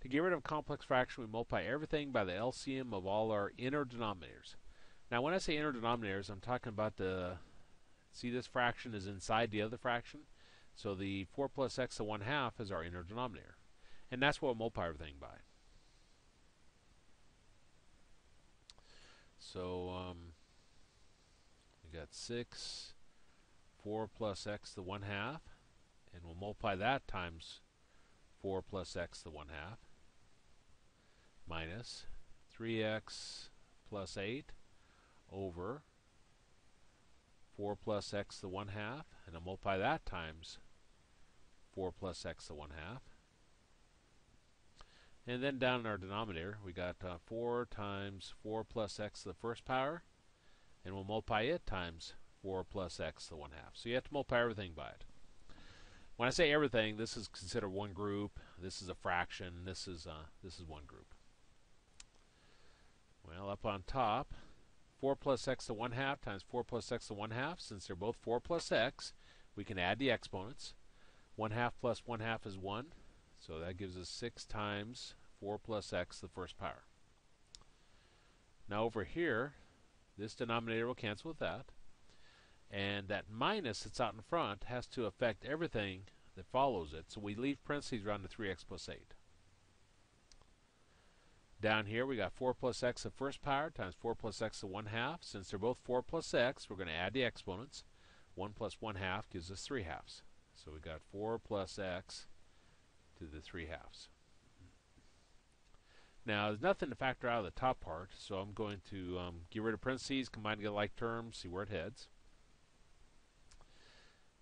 S1: To get rid of complex fraction, we multiply everything by the LCM of all our inner denominators. Now, when I say inner denominators, I'm talking about the, see this fraction is inside the other fraction? So the 4 plus x to 1 half is our inner denominator. And that's what we'll multiply everything by. So, um, we got 6 4 plus x to the 1 half, and we'll multiply that times 4 plus x to the 1 half, minus 3x plus 8 over 4 plus x to the 1 half, and I'll multiply that times 4 plus x to the 1 half. And then down in our denominator, we got uh, 4 times 4 plus x to the first power, and we'll multiply it times 4 plus x to the 1 half. So you have to multiply everything by it. When I say everything, this is considered one group. This is a fraction. This is uh, this is one group. Well, up on top, 4 plus x to 1 half times 4 plus x to 1 half. Since they're both 4 plus x, we can add the exponents. 1 half plus 1 half is 1. So that gives us 6 times 4 plus x to the first power. Now over here, this denominator will cancel with that and that minus that's out in front has to affect everything that follows it. So we leave parentheses around the 3x plus 8. Down here we got 4 plus x to the first power times 4 plus x to 1 half. Since they're both 4 plus x, we're going to add the exponents. 1 plus 1 half gives us 3 halves. So we got 4 plus x to the 3 halves. Now, there's nothing to factor out of the top part, so I'm going to um, get rid of parentheses, combine together like terms, see where it heads.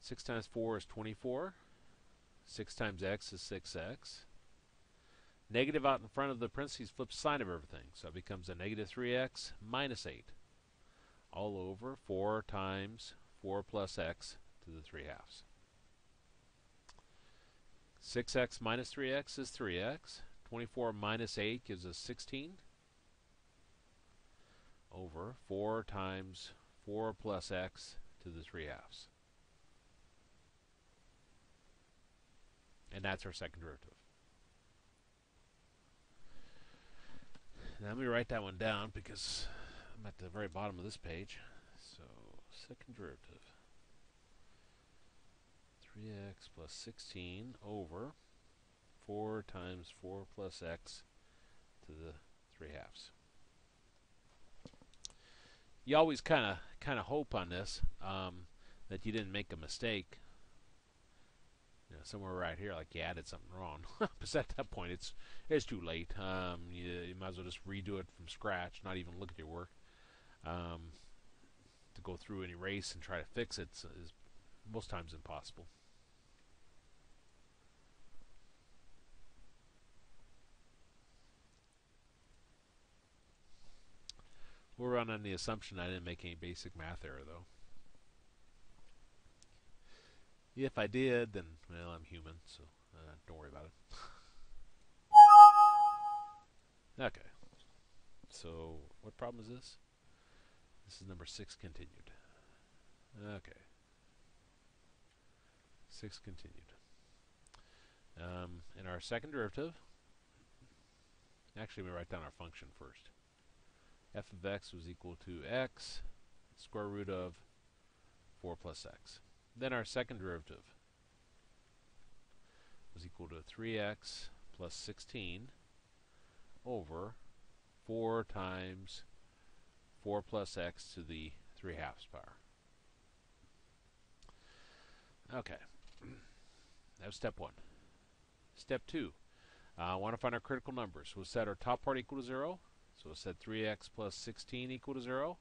S1: 6 times 4 is 24. 6 times x is 6x. Negative out in front of the parentheses flips sign of everything, so it becomes a negative 3x minus 8. All over 4 times 4 plus x to the 3 halves. 6x minus 3x is 3x. 24 minus 8 gives us 16 over 4 times 4 plus x to the 3 halves. And that's our second derivative. Now let me write that one down because I'm at the very bottom of this page. So, second derivative. 3x plus 16 over 4 times 4 plus x to the 3 halves. You always kind of kind of hope on this um, that you didn't make a mistake you know, somewhere right here, like you added something wrong. but at that point, it's it's too late. Um, you, you, might as well just redo it from scratch, not even look at your work. Um, to go through and erase and try to fix it is most times impossible. We'll run on the assumption I didn't make any basic math error, though. If I did, then, well, I'm human, so uh, don't worry about it. okay. So, what problem is this? This is number 6 continued. Okay. 6 continued. Um, in our second derivative, actually we write down our function first. f of x was equal to x square root of 4 plus x. Then our second derivative was equal to 3x plus 16 over 4 times 4 plus x to the 3 halves power. Okay, that was step 1. Step 2, I uh, want to find our critical numbers. We'll set our top part equal to 0, so we'll set 3x plus 16 equal to 0,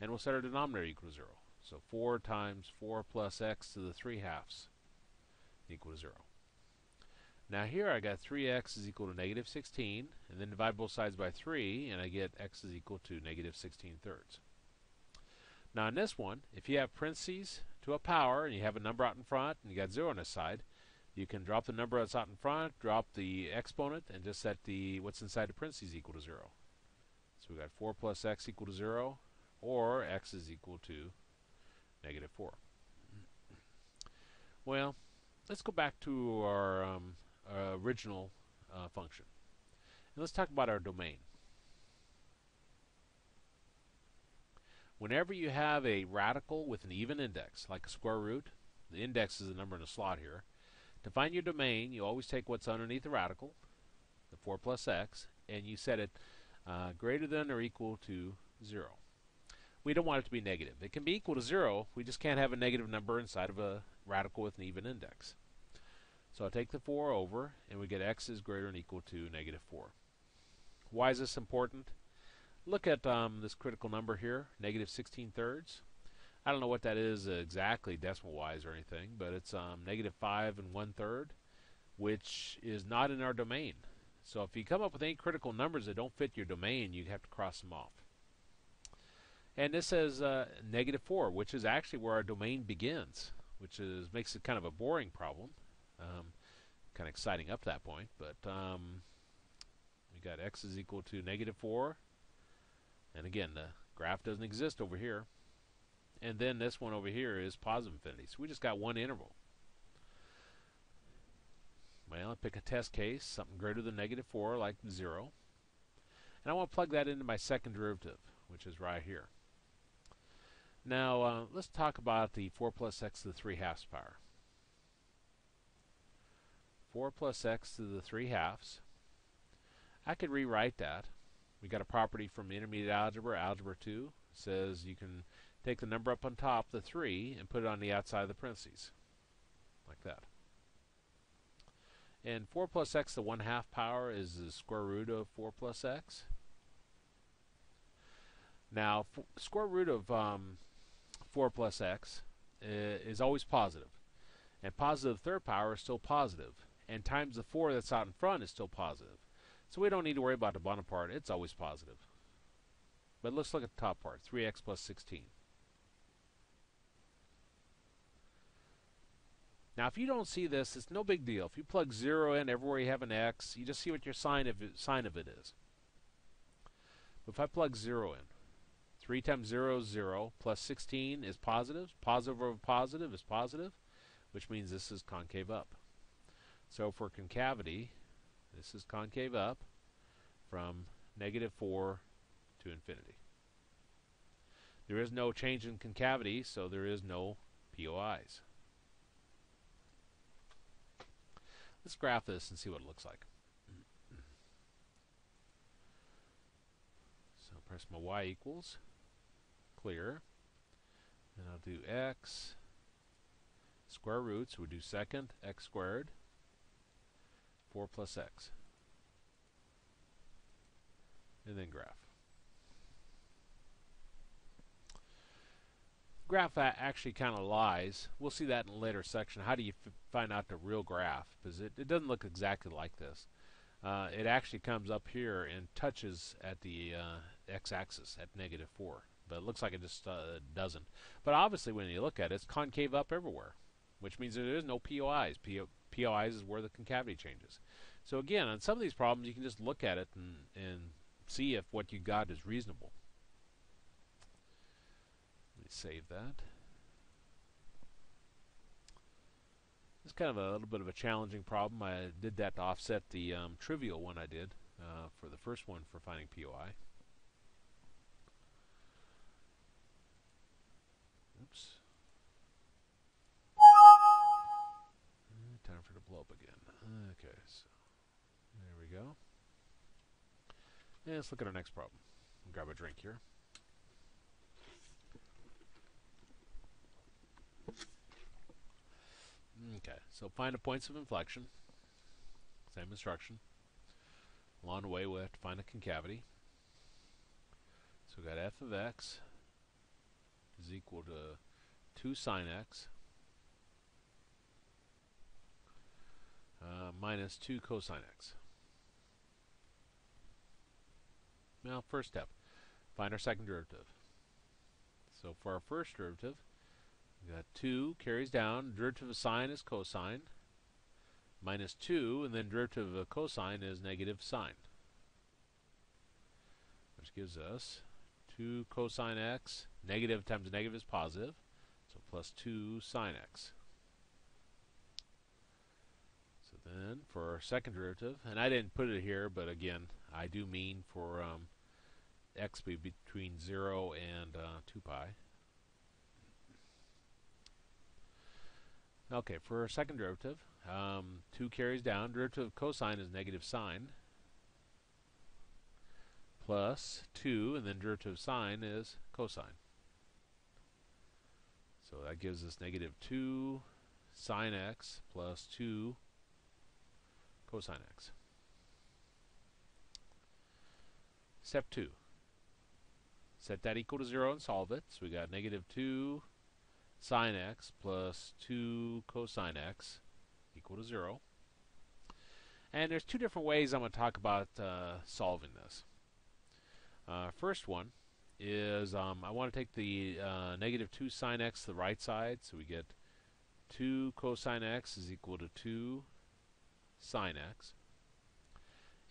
S1: and we'll set our denominator equal to 0. So 4 times 4 plus x to the 3 halves equal to 0. Now here I got 3x is equal to negative 16, and then divide both sides by 3, and I get x is equal to negative 16 thirds. Now in this one, if you have parentheses to a power, and you have a number out in front, and you got 0 on this side, you can drop the number that's out in front, drop the exponent, and just set the what's inside the parentheses equal to 0. So we got 4 plus x equal to 0, or x is equal to negative 4. Well, let's go back to our, um, our original uh, function. And let's talk about our domain. Whenever you have a radical with an even index, like a square root, the index is the number in the slot here. To find your domain, you always take what's underneath the radical, the 4 plus x, and you set it uh, greater than or equal to 0. We don't want it to be negative. It can be equal to 0, we just can't have a negative number inside of a radical with an even index. So I take the 4 over, and we get x is greater than or equal to negative 4. Why is this important? Look at um, this critical number here, negative 16 thirds. I don't know what that is exactly decimal-wise or anything, but it's um, negative 5 and 1 third, which is not in our domain. So if you come up with any critical numbers that don't fit your domain, you have to cross them off. And this says uh, negative 4, which is actually where our domain begins, which is makes it kind of a boring problem. Um, kind of exciting up to that point, but um, we got x is equal to negative 4. And again, the graph doesn't exist over here. And then this one over here is positive infinity. So we just got one interval. Well, I pick a test case, something greater than negative 4, like 0. And I want to plug that into my second derivative, which is right here. Now, uh, let's talk about the 4 plus x to the 3 halves power. 4 plus x to the 3 halves. I could rewrite that. We got a property from intermediate algebra, algebra 2. says you can take the number up on top, the 3, and put it on the outside of the parentheses. Like that. And 4 plus x to the 1 half power is the square root of 4 plus x. Now, square root of um, 4 plus x uh, is always positive. And positive third power is still positive. And times the 4 that's out in front is still positive. So we don't need to worry about the bottom part. It's always positive. But let's look at the top part, 3x plus 16. Now, if you don't see this, it's no big deal. If you plug 0 in everywhere you have an x, you just see what your sign of it, sign of it is. But if I plug 0 in, 3 times 0 is 0, plus 16 is positive. Positive over positive is positive, which means this is concave up. So for concavity, this is concave up from negative 4 to infinity. There is no change in concavity, so there is no POIs. Let's graph this and see what it looks like. So press my y equals, clear, and I'll do x, square root, so we do second, x squared, 4 plus x. And then graph. graph actually kind of lies. We'll see that in a later section. How do you find out the real graph? Because it, it doesn't look exactly like this. Uh, it actually comes up here and touches at the uh, x-axis at negative 4. But it looks like it just uh, doesn't. But obviously when you look at it, it's concave up everywhere, which means there is no POIs. PO POIs is where the concavity changes. So again, on some of these problems, you can just look at it and, and see if what you got is reasonable. Let me save that. It's kind of a little bit of a challenging problem. I did that to offset the um, trivial one I did uh, for the first one for finding POI. Again. Okay, so there we go. And let's look at our next problem. Grab a drink here. Okay, so find the points of inflection. Same instruction. Along the way, we have to find a concavity. So we got f of x is equal to 2 sine x uh, minus 2 cosine x. Now, first step, find our second derivative. So for our first derivative, we got 2 carries down, derivative of sine is cosine, minus 2, and then derivative of cosine is negative sine. Which gives us 2 cosine x, negative times negative is positive, so plus 2 sine x. Then for second derivative, and I didn't put it here, but again, I do mean for um, x be between 0 and uh, 2 pi. Okay, for our second derivative, um, 2 carries down. Derivative of cosine is negative sine plus 2, and then derivative of sine is cosine. So that gives us negative 2 sine x plus 2 cosine x. Step 2. Set that equal to 0 and solve it. So we got negative 2 sine x plus 2 cosine x equal to 0. And there's two different ways I'm going to talk about uh, solving this. Uh, first one is um, I want to take the uh, negative 2 sine x to the right side, so we get 2 cosine x is equal to 2 sine x.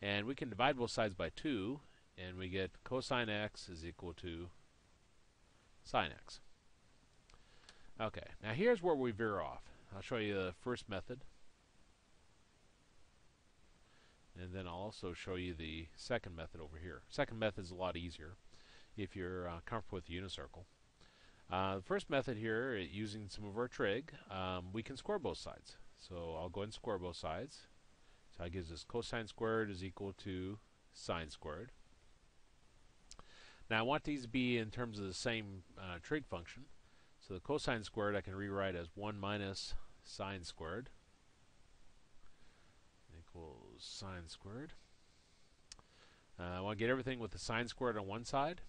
S1: And we can divide both sides by 2, and we get cosine x is equal to sine x. Okay, now here's where we veer off. I'll show you the first method. And then I'll also show you the second method over here. Second method is a lot easier if you're uh, comfortable with the unit circle. Uh, the first method here, using some of our trig, um, we can square both sides. So I'll go ahead and square both sides. So that gives us cosine squared is equal to sine squared. Now I want these to be in terms of the same uh, trig function. So the cosine squared I can rewrite as 1 minus sine squared equals sine squared. Uh, I want to get everything with the sine squared on one side.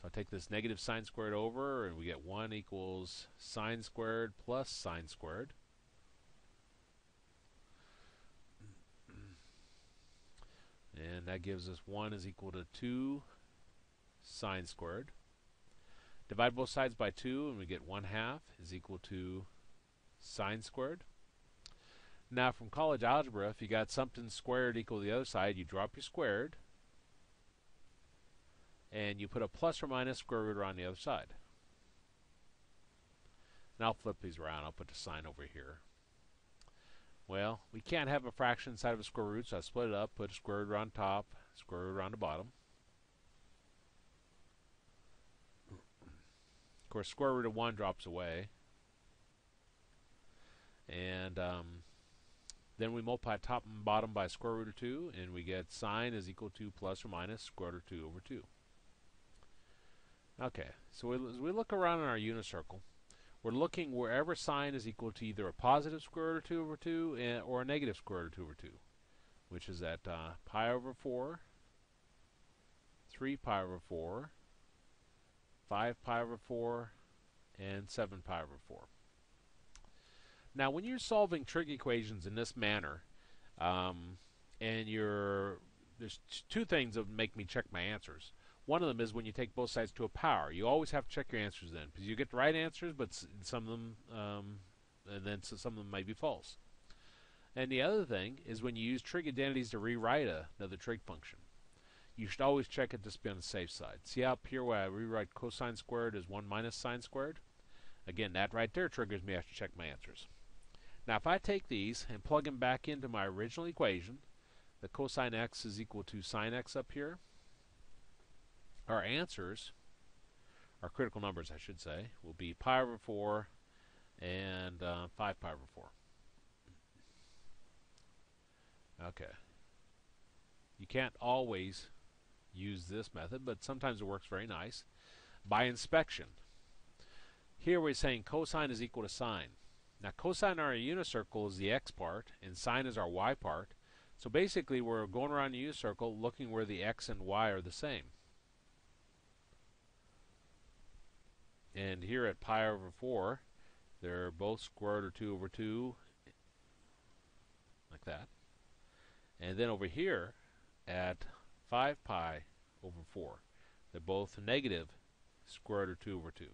S1: So I take this negative sine squared over, and we get 1 equals sine squared plus sine squared. And that gives us 1 is equal to 2 sine squared. Divide both sides by 2, and we get 1 half is equal to sine squared. Now, from college algebra, if you got something squared equal to the other side, you drop your squared, and you put a plus or minus square root on the other side. And I'll flip these around. I'll put the sine over here. Well, we can't have a fraction inside of a square root, so I split it up, put a square root on top, square root on the bottom. Of course, square root of 1 drops away. And um, then we multiply top and bottom by square root of 2, and we get sine is equal to plus or minus square root of 2 over 2. Okay, so we, as we look around in our unit circle, we're looking wherever sine is equal to either a positive square root of 2 over 2 and, or a negative square root of 2 over 2, which is at uh, pi over 4, 3 pi over 4, 5 pi over 4, and 7 pi over 4. Now, when you're solving trig equations in this manner, um, and you're there's two things that make me check my answers. One of them is when you take both sides to a power. You always have to check your answers then, because you get the right answers, but some of them, um, and then some of them might be false. And the other thing is when you use trig identities to rewrite a, another trig function. You should always check it to be on the safe side. See how up here where I rewrite cosine squared as 1 minus sine squared? Again, that right there triggers me I have to check my answers. Now if I take these and plug them back into my original equation, the cosine x is equal to sine x up here, our answers, our critical numbers I should say, will be pi over 4 and uh, 5 pi over 4. Okay. You can't always use this method, but sometimes it works very nice. By inspection. Here we're saying cosine is equal to sine. Now cosine our unit circle is the x part, and sine is our y part. So basically we're going around the unit circle looking where the x and y are the same. And here at pi over 4, they're both square root of 2 over 2, like that. And then over here at 5 pi over 4, they're both negative square root of 2 over 2.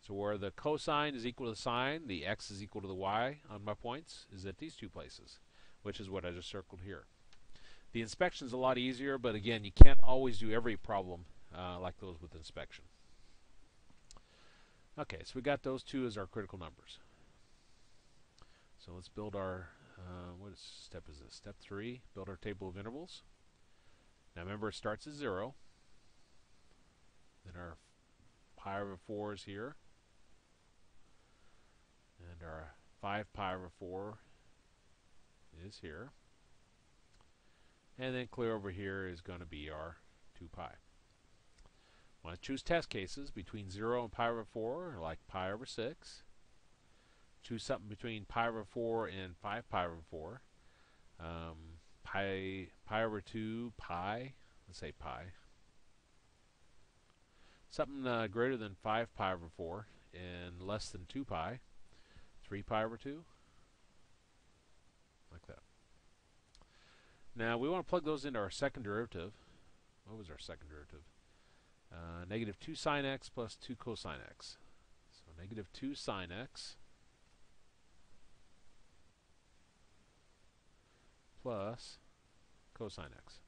S1: So where the cosine is equal to the sine, the x is equal to the y on my points is at these two places, which is what I just circled here. The inspection is a lot easier, but again, you can't always do every problem uh, like those with inspection. Okay, so we got those two as our critical numbers. So let's build our, uh, what is, step is this? Step 3, build our table of intervals. Now remember it starts at 0. Then our pi over 4 is here. And our 5 pi over 4 is here. And then clear over here is going to be our 2 pi. Want to choose test cases between 0 and pi over 4, like pi over 6. Choose something between pi over 4 and 5 pi over 4. Um, pi, pi over 2, pi, let's say pi. Something uh, greater than 5 pi over 4 and less than 2 pi. 3 pi over 2. Like that. Now we want to plug those into our second derivative. What was our second derivative? Uh, negative 2 sine x plus 2 cosine x. So negative 2 sine x plus cosine x.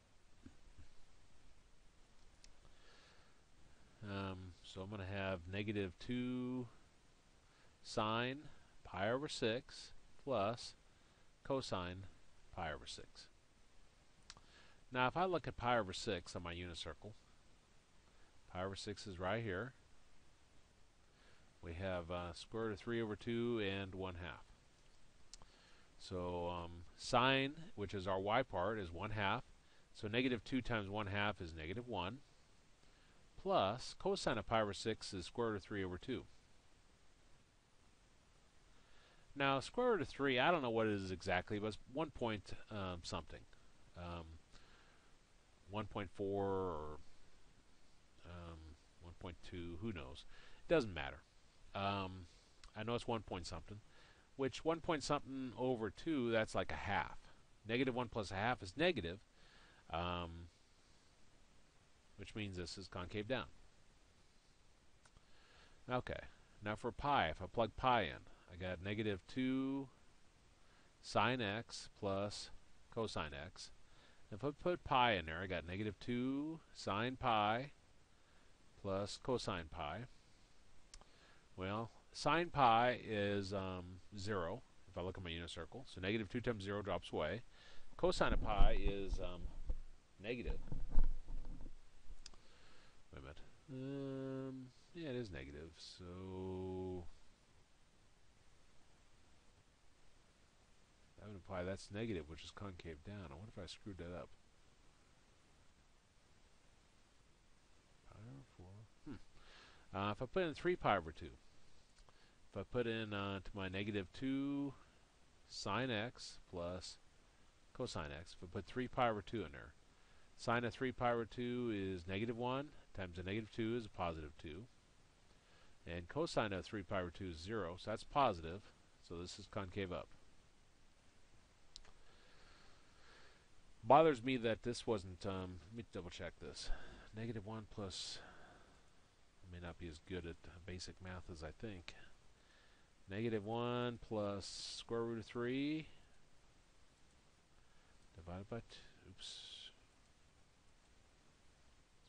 S1: Um, so I'm going to have negative 2 sine pi over 6 plus cosine pi over 6. Now if I look at pi over 6 on my unit circle, pi over 6 is right here. We have uh, square root of 3 over 2 and 1 half. So um, sine, which is our y part, is 1 half. So negative 2 times 1 half is negative 1. Plus cosine of pi over 6 is square root of 3 over 2. Now, square root of 3, I don't know what it is exactly, but it's 1 point um, something. Um, 1.4 or 1.2, who knows. It doesn't matter. Um, I know it's 1 point something, which 1 point something over 2, that's like a half. Negative 1 plus a half is negative, um, which means this is concave down. Okay, now for pi, if I plug pi in, I got negative 2 sine x plus cosine x. If I put pi in there, I got negative 2 sine pi plus cosine pi. Well, sine pi is um, 0 if I look at my unit circle. So negative 2 times 0 drops away. Cosine of pi is um, negative. Wait a minute. Um, yeah, it is negative. So That would imply that's negative, which is concave down. I wonder if I screwed that up. Pi over 4. Hmm. Uh, if I put in 3 pi over 2, if I put in uh, to my negative 2 sine x plus cosine x, if I put 3 pi over 2 in there, sine of 3 pi over 2 is negative 1 times a negative 2 is a positive 2. And cosine of 3 pi over 2 is 0, so that's positive. So this is concave up. Bothers me that this wasn't, um, let me double check this. Negative 1 plus, may not be as good at basic math as I think. Negative 1 plus square root of 3 divided by 2, oops.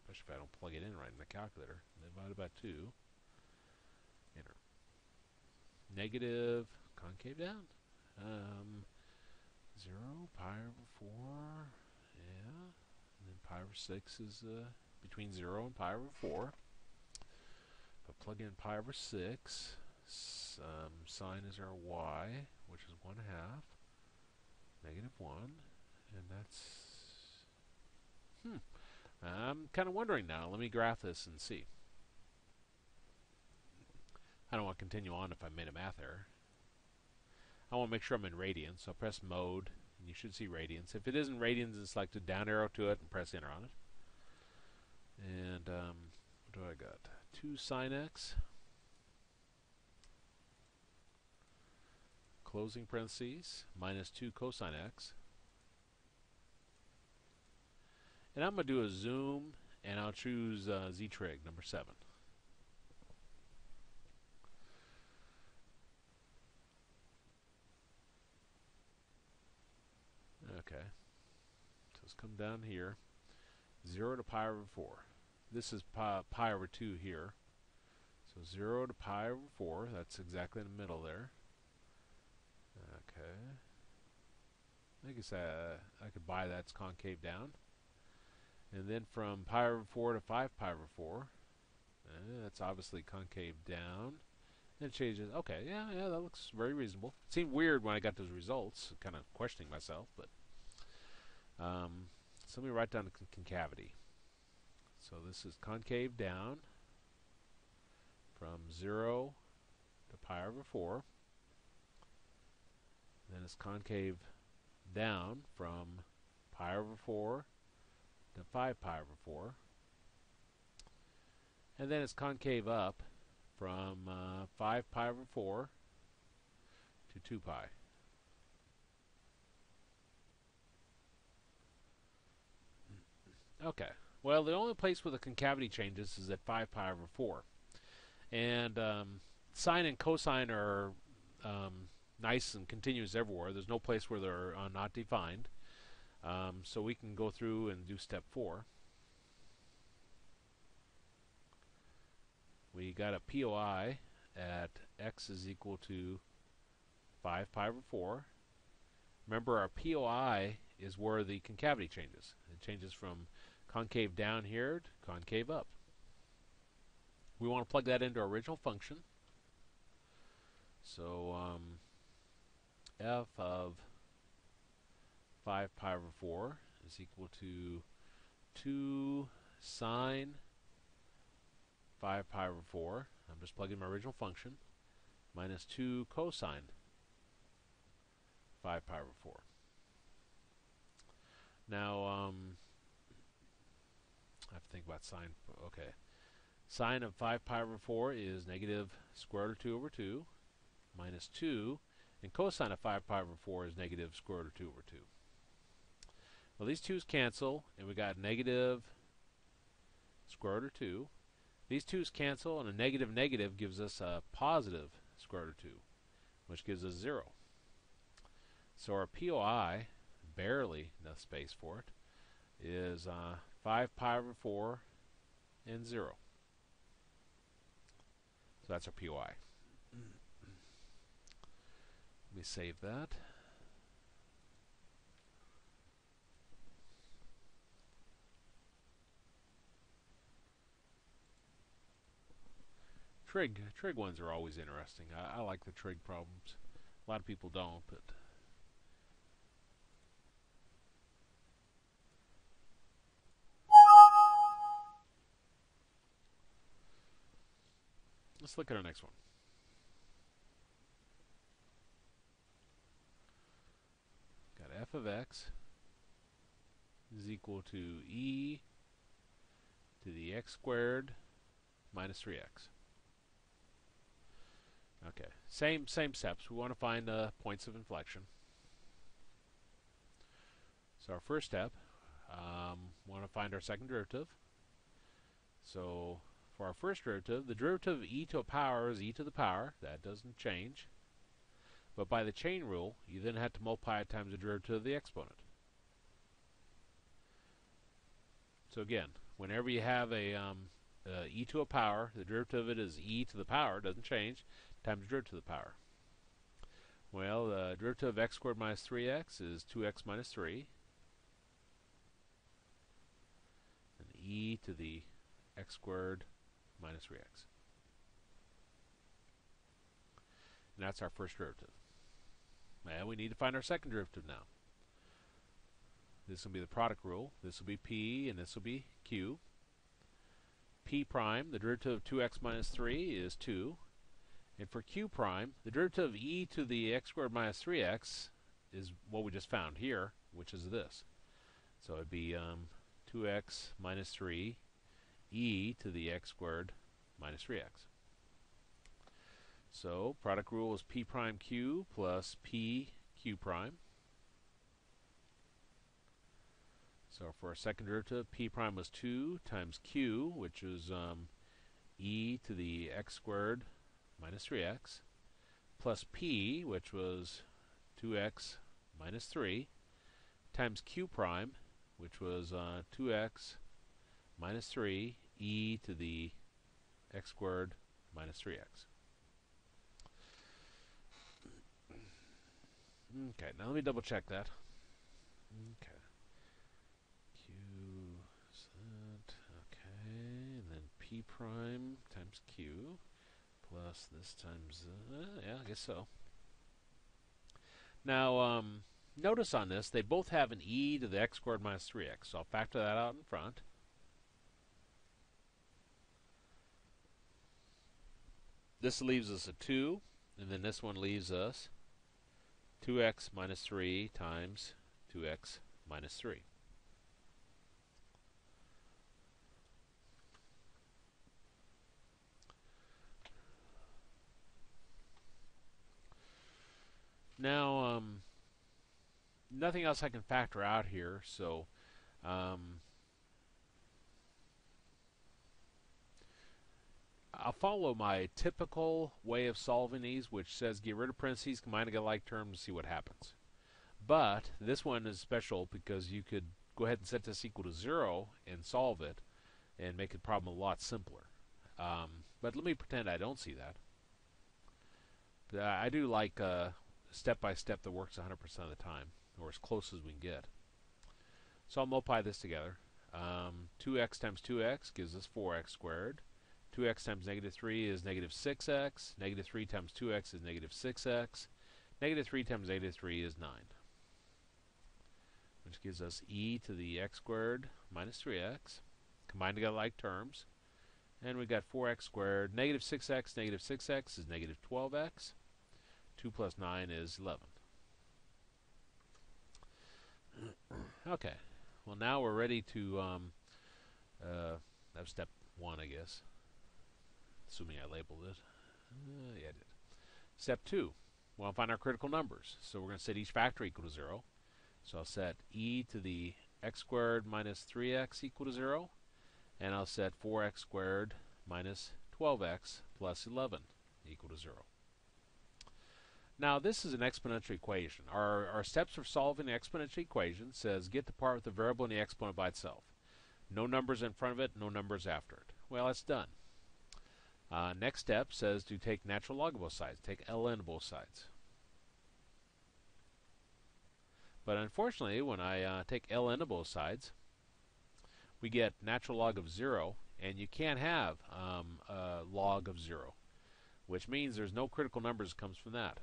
S1: Especially if I don't plug it in right in the calculator. Divided by 2. Enter. Negative, concave down. Um, 0, pi over 4, yeah. And then pi over 6 is uh, between 0 and pi over 4. Plug in pi over 6, um, sine is our y, which is 1 half, negative 1, and that's... Hmm. I'm kind of wondering now. Let me graph this and see. I don't want to continue on if I made a math error. I want to make sure I'm in radians, so I'll press mode, and you should see radians. If it isn't radians, it's like to down arrow to it and press enter on it. And um, what do I got? 2 sine x, closing parentheses, minus 2 cosine x. And I'm going to do a zoom, and I'll choose uh, Z-trig, number 7. Okay. So let's come down here. 0 to pi over 4. This is pi, pi over 2 here. So 0 to pi over 4. That's exactly in the middle there. Okay. I guess uh, I could buy that's concave down. And then from pi over 4 to 5 pi over 4, uh, that's obviously concave down. And it changes. Okay, yeah, yeah, that looks very reasonable. It seemed weird when I got those results, kind of questioning myself, but. Um, so let me write down the con concavity. So this is concave down from 0 to pi over 4. Then it's concave down from pi over 4 to 5 pi over 4. And then it's concave up from uh, 5 pi over 4 to 2 pi. Okay. Well, the only place where the concavity changes is at 5 pi over 4. And um, sine and cosine are um, nice and continuous everywhere. There's no place where they're uh, not defined. Um, so we can go through and do step 4. We got a POI at x is equal to 5 pi over 4. Remember, our POI is where the concavity changes. It changes from concave down here concave up. We want to plug that into our original function. So um, f of 5 pi over 4 is equal to 2 sine 5 pi over 4. I'm just plugging my original function. Minus 2 cosine 5 pi over 4. Now, um, I have to think about sine. Okay. Sine of 5 pi over 4 is negative square root of 2 over 2 minus 2. And cosine of 5 pi over 4 is negative square root of 2 over 2. Well, these 2's cancel, and we got negative square root of 2. These 2's cancel, and a negative negative gives us a positive square root of 2, which gives us 0. So our POI, barely enough space for it, is uh, 5 pi over 4 and 0. So that's our POI. Let me save that. Trig, trig ones are always interesting. I, I like the trig problems. A lot of people don't, but Let's look at our next one. Got f of x is equal to e to the x squared minus 3x. Okay, same same steps. We want to find the uh, points of inflection. So our first step, um, want to find our second derivative. So for our first derivative, the derivative of e to a power is e to the power. That doesn't change. But by the chain rule, you then have to multiply it times the derivative of the exponent. So again, whenever you have a um, uh, e to a power, the derivative of it is e to the power, doesn't change, times the derivative of the power. Well, the derivative of x squared minus 3x is 2x minus 3. And e to the x squared minus 3x. And that's our first derivative. And we need to find our second derivative now. This will be the product rule. This will be p, and this will be q. p prime, the derivative of 2x minus 3 is 2. And for q prime, the derivative of e to the x squared minus 3x is what we just found here, which is this. So it'd be um, 2x minus 3 e to the x squared minus 3x. So product rule is p prime q plus p q prime. So for our second derivative, p prime was 2 times q, which is um, e to the x squared minus 3x, plus p, which was 2x minus 3, times q prime, which was uh, 2x minus 3 e to the x squared minus 3x. Okay, now let me double check that. Okay. Q set, okay, and then P prime times Q plus this times, uh, yeah, I guess so. Now, um, notice on this, they both have an e to the x squared minus 3x, so I'll factor that out in front. This leaves us a 2, and then this one leaves us 2x minus 3 times 2x minus 3. Now, um, nothing else I can factor out here, so um, I'll follow my typical way of solving these, which says get rid of parentheses, combine to get like terms, see what happens. But this one is special because you could go ahead and set this equal to 0 and solve it and make the problem a lot simpler. Um, but let me pretend I don't see that. But I do like uh, step by step that works 100% of the time, or as close as we can get. So I'll multiply this together. Um, 2x times 2x gives us 4x squared. 2x times negative 3 is negative 6x. Negative 3 times 2x is negative 6x. Negative 3 times negative 3 is 9. Which gives us e to the x squared minus 3x. Combined together like terms. And we've got 4x squared. Negative 6x, negative 6x is negative 12x. 2 plus 9 is 11. okay. Well, now we're ready to, um, uh, step 1, I guess. Assuming I labeled it. Uh, yeah, I did. Step 2. We want to find our critical numbers. So we're going to set each factor equal to 0. So I'll set e to the x squared minus 3x equal to 0. And I'll set 4x squared minus 12x plus 11 equal to 0. Now, this is an exponential equation. Our, our steps for solving the exponential equation says get the part with the variable and the exponent by itself. No numbers in front of it, no numbers after it. Well, that's done. Uh, next step says to take natural log of both sides, take ln of both sides. But unfortunately, when I uh, take ln of both sides, we get natural log of 0, and you can't have um, a log of 0, which means there's no critical numbers comes from that.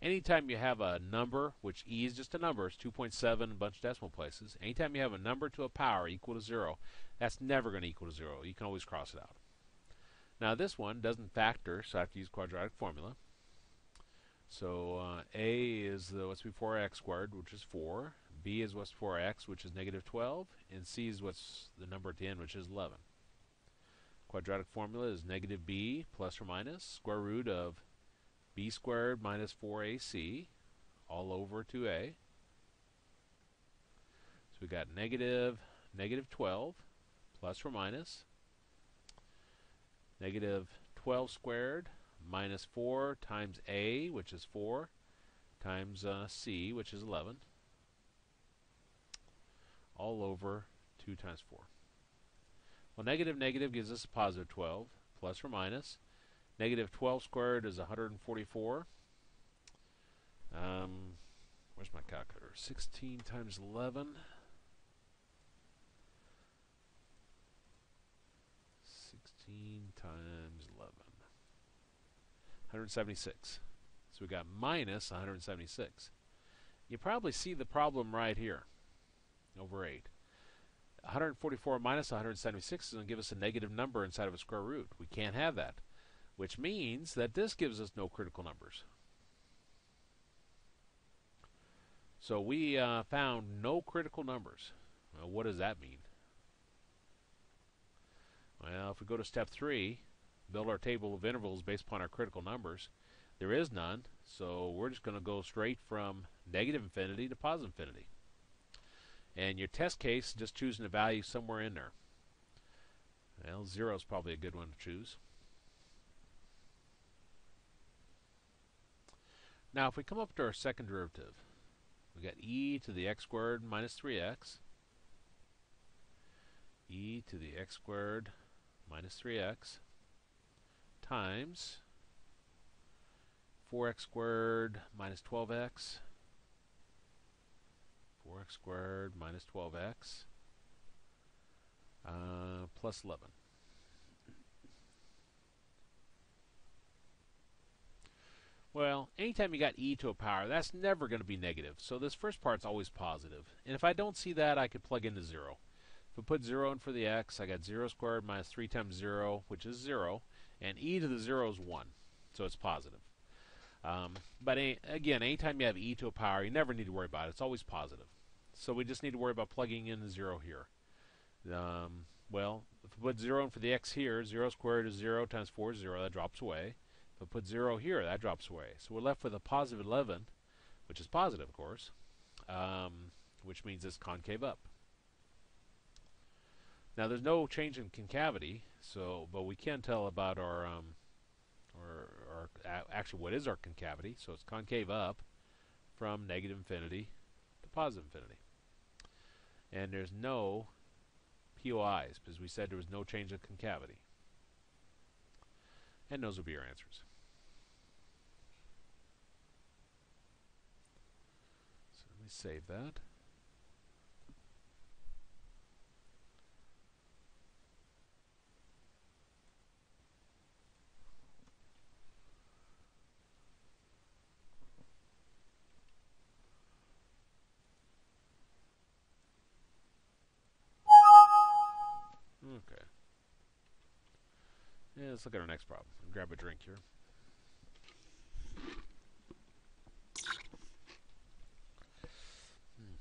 S1: Anytime you have a number, which e is just a number, it's 2.7 a bunch of decimal places. Anytime you have a number to a power equal to 0, that's never going to equal to 0. You can always cross it out. Now this one doesn't factor, so I have to use quadratic formula. So uh, a is the what's before x squared, which is 4. b is what's before x, which is negative 12. And c is what's the number at the end, which is 11. Quadratic formula is negative b plus or minus square root of b squared minus 4ac all over 2a. So we got negative, negative 12 plus or minus negative 12 squared minus 4 times a, which is 4, times uh, c, which is 11, all over 2 times 4. Well, negative negative gives us a positive 12, plus or minus. Negative 12 squared is 144. Um, where's my calculator? 16 times 11. 16 times 11. 176. So we got minus 176. You probably see the problem right here, over 8. 144 minus 176 is going to give us a negative number inside of a square root. We can't have that which means that this gives us no critical numbers. So we uh, found no critical numbers. Well, what does that mean? Well, if we go to step 3, build our table of intervals based upon our critical numbers, there is none, so we're just going to go straight from negative infinity to positive infinity. And your test case, just choosing a value somewhere in there. Well, 0 is probably a good one to choose. Now, if we come up to our second derivative, we got e to the x squared minus 3x, e to the x squared minus 3x times 4x squared minus 12x. 4x squared minus 12x uh, plus 11. Well, anytime you got e to a power, that's never going to be negative. So this first part's always positive. And if I don't see that, I could plug into 0. If I put 0 in for the x, I got 0 squared minus 3 times 0, which is 0. And e to the 0 is 1. So it's positive. Um, but again, anytime you have e to a power, you never need to worry about it. It's always positive. So we just need to worry about plugging in the 0 here. Um, well, if we put 0 in for the x here, 0 squared is 0 times 4 is 0. That drops away. If I put 0 here, that drops away. So we're left with a positive 11, which is positive, of course, um, which means it's concave up. Now there's no change in concavity, so but we can tell about our um, or, actually what is our concavity. So it's concave up from negative infinity to positive infinity. And there's no POIs because we said there was no change in concavity. And those will be your answers. So let me save that. Yeah, let's look at our next problem. Grab a drink here. Hmm.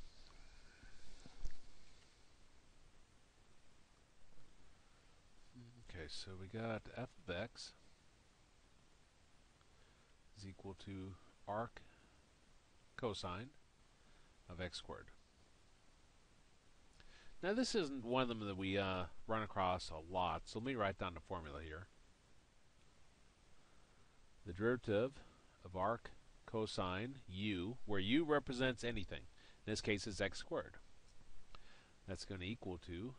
S1: Okay, so we got f of x is equal to arc cosine of x squared. Now this isn't one of them that we uh, run across a lot, so let me write down the formula here. The derivative of arc cosine u, where u represents anything. In this case it's x squared. That's going to equal to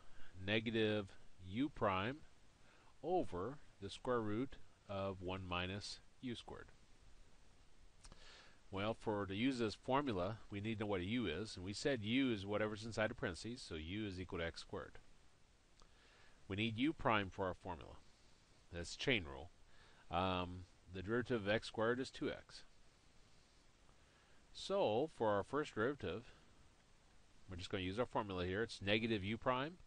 S1: negative u prime over the square root of 1 minus u squared. Well, for to use this formula, we need to know what a u is, and we said u is whatever's inside the parentheses, so u is equal to x squared. We need u prime for our formula. That's chain rule. Um, the derivative of x squared is 2x. So, for our first derivative, we're just going to use our formula here. It's negative u prime,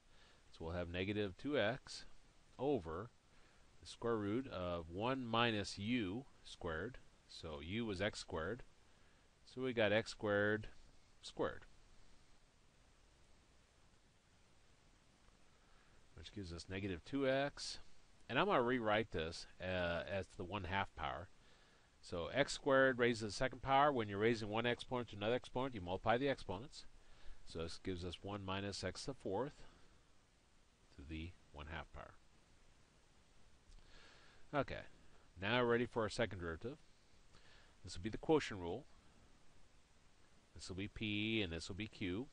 S1: so we'll have negative 2x over the square root of 1 minus u squared. So u was x squared so we got x squared squared. Which gives us negative 2x. And I'm going to rewrite this uh, as the 1 half power. So x squared raised to the second power. When you're raising one exponent to another exponent, you multiply the exponents. So this gives us 1 minus x to the fourth to the 1 half power. Okay, now we're ready for our second derivative. This will be the quotient rule. This will be P and this will be Q.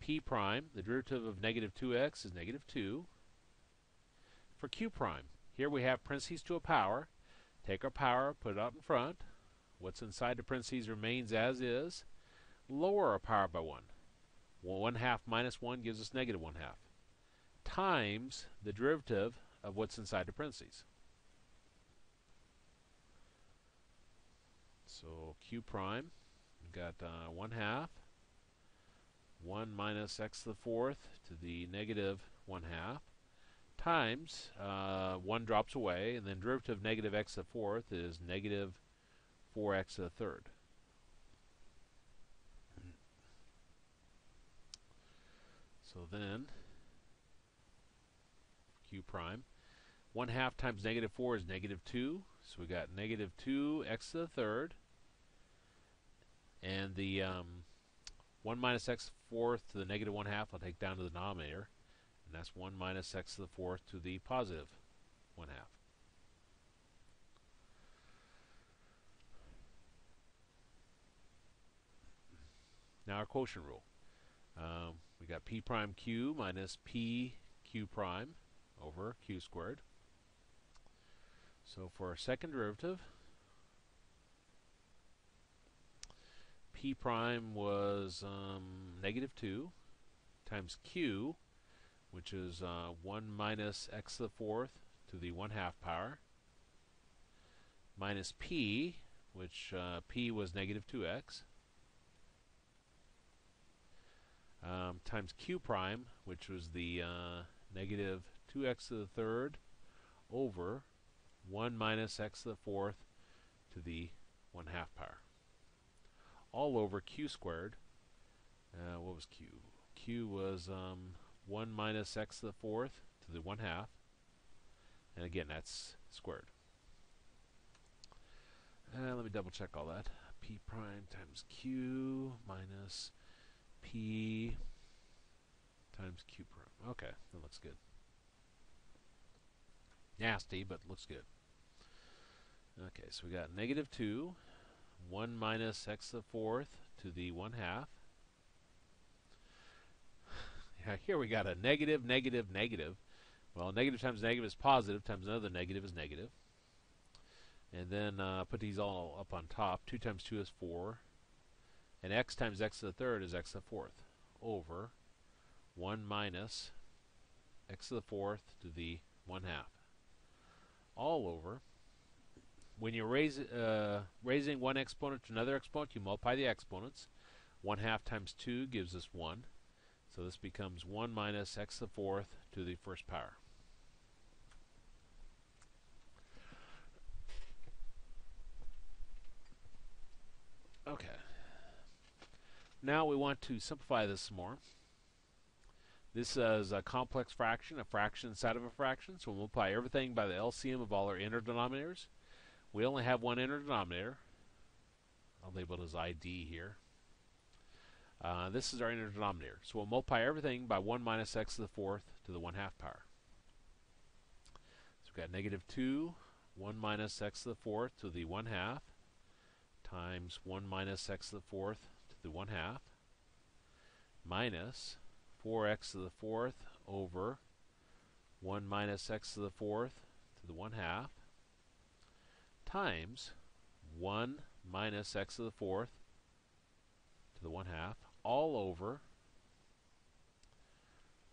S1: P prime, the derivative of negative 2x is negative 2. For Q prime, here we have parentheses to a power. Take our power, put it out in front. What's inside the parentheses remains as is. Lower our power by 1. 1 half minus 1 gives us negative 1 half. Times the derivative of what's inside the parentheses. So q prime, we've got uh, 1 half, 1 minus x to the fourth to the negative 1 half, times, uh, 1 drops away, and then derivative of negative x to the fourth is negative 4x to the third. So then, q prime, 1 half times negative 4 is negative 2, so we got negative 2 x to the third and the um, 1 minus x fourth to the negative 1 half I'll take down to the denominator. And that's 1 minus x to the fourth to the positive 1 half. Now our quotient rule. Um, we got p prime q minus p q prime over q squared. So for our second derivative, p prime was um, negative 2 times q, which is uh, 1 minus x to the fourth to the 1 half power, minus p, which uh, p was negative 2x, um, times q prime, which was the uh, negative 2x to the third over 1 minus x to the fourth to the 1 half power. All over q squared. Uh, what was q? q was um, 1 minus x to the fourth to the 1 half. And again, that's squared. Uh, let me double check all that. p prime times q minus p times q prime. Okay, that looks good. Nasty, but looks good. Okay, so we got negative 2, 1 minus x to the fourth to the 1 half. Here we got a negative, negative, negative. Well, negative times negative is positive, times another negative is negative. And then uh, put these all up on top. 2 times 2 is 4. And x times x to the third is x to the fourth over 1 minus x to the fourth to the 1 half. All over. When you're raise, uh, raising one exponent to another exponent, you multiply the exponents. 1 half times 2 gives us 1. So this becomes 1 minus x to the fourth to the first power. Okay. Now we want to simplify this some more. This is a complex fraction, a fraction inside of a fraction, so we'll multiply everything by the LCM of all our inner denominators. We only have one inner denominator. I'll label it as ID here. Uh, this is our inner denominator. So we'll multiply everything by 1 minus x to the fourth to the 1 half power. So we've got negative 2, 1 minus x to the fourth to the 1 half, times 1 minus x to the fourth to the 1 half, minus 4x to the fourth over 1 minus x to the fourth to the 1 half, times 1 minus x to the fourth to the 1 half, all over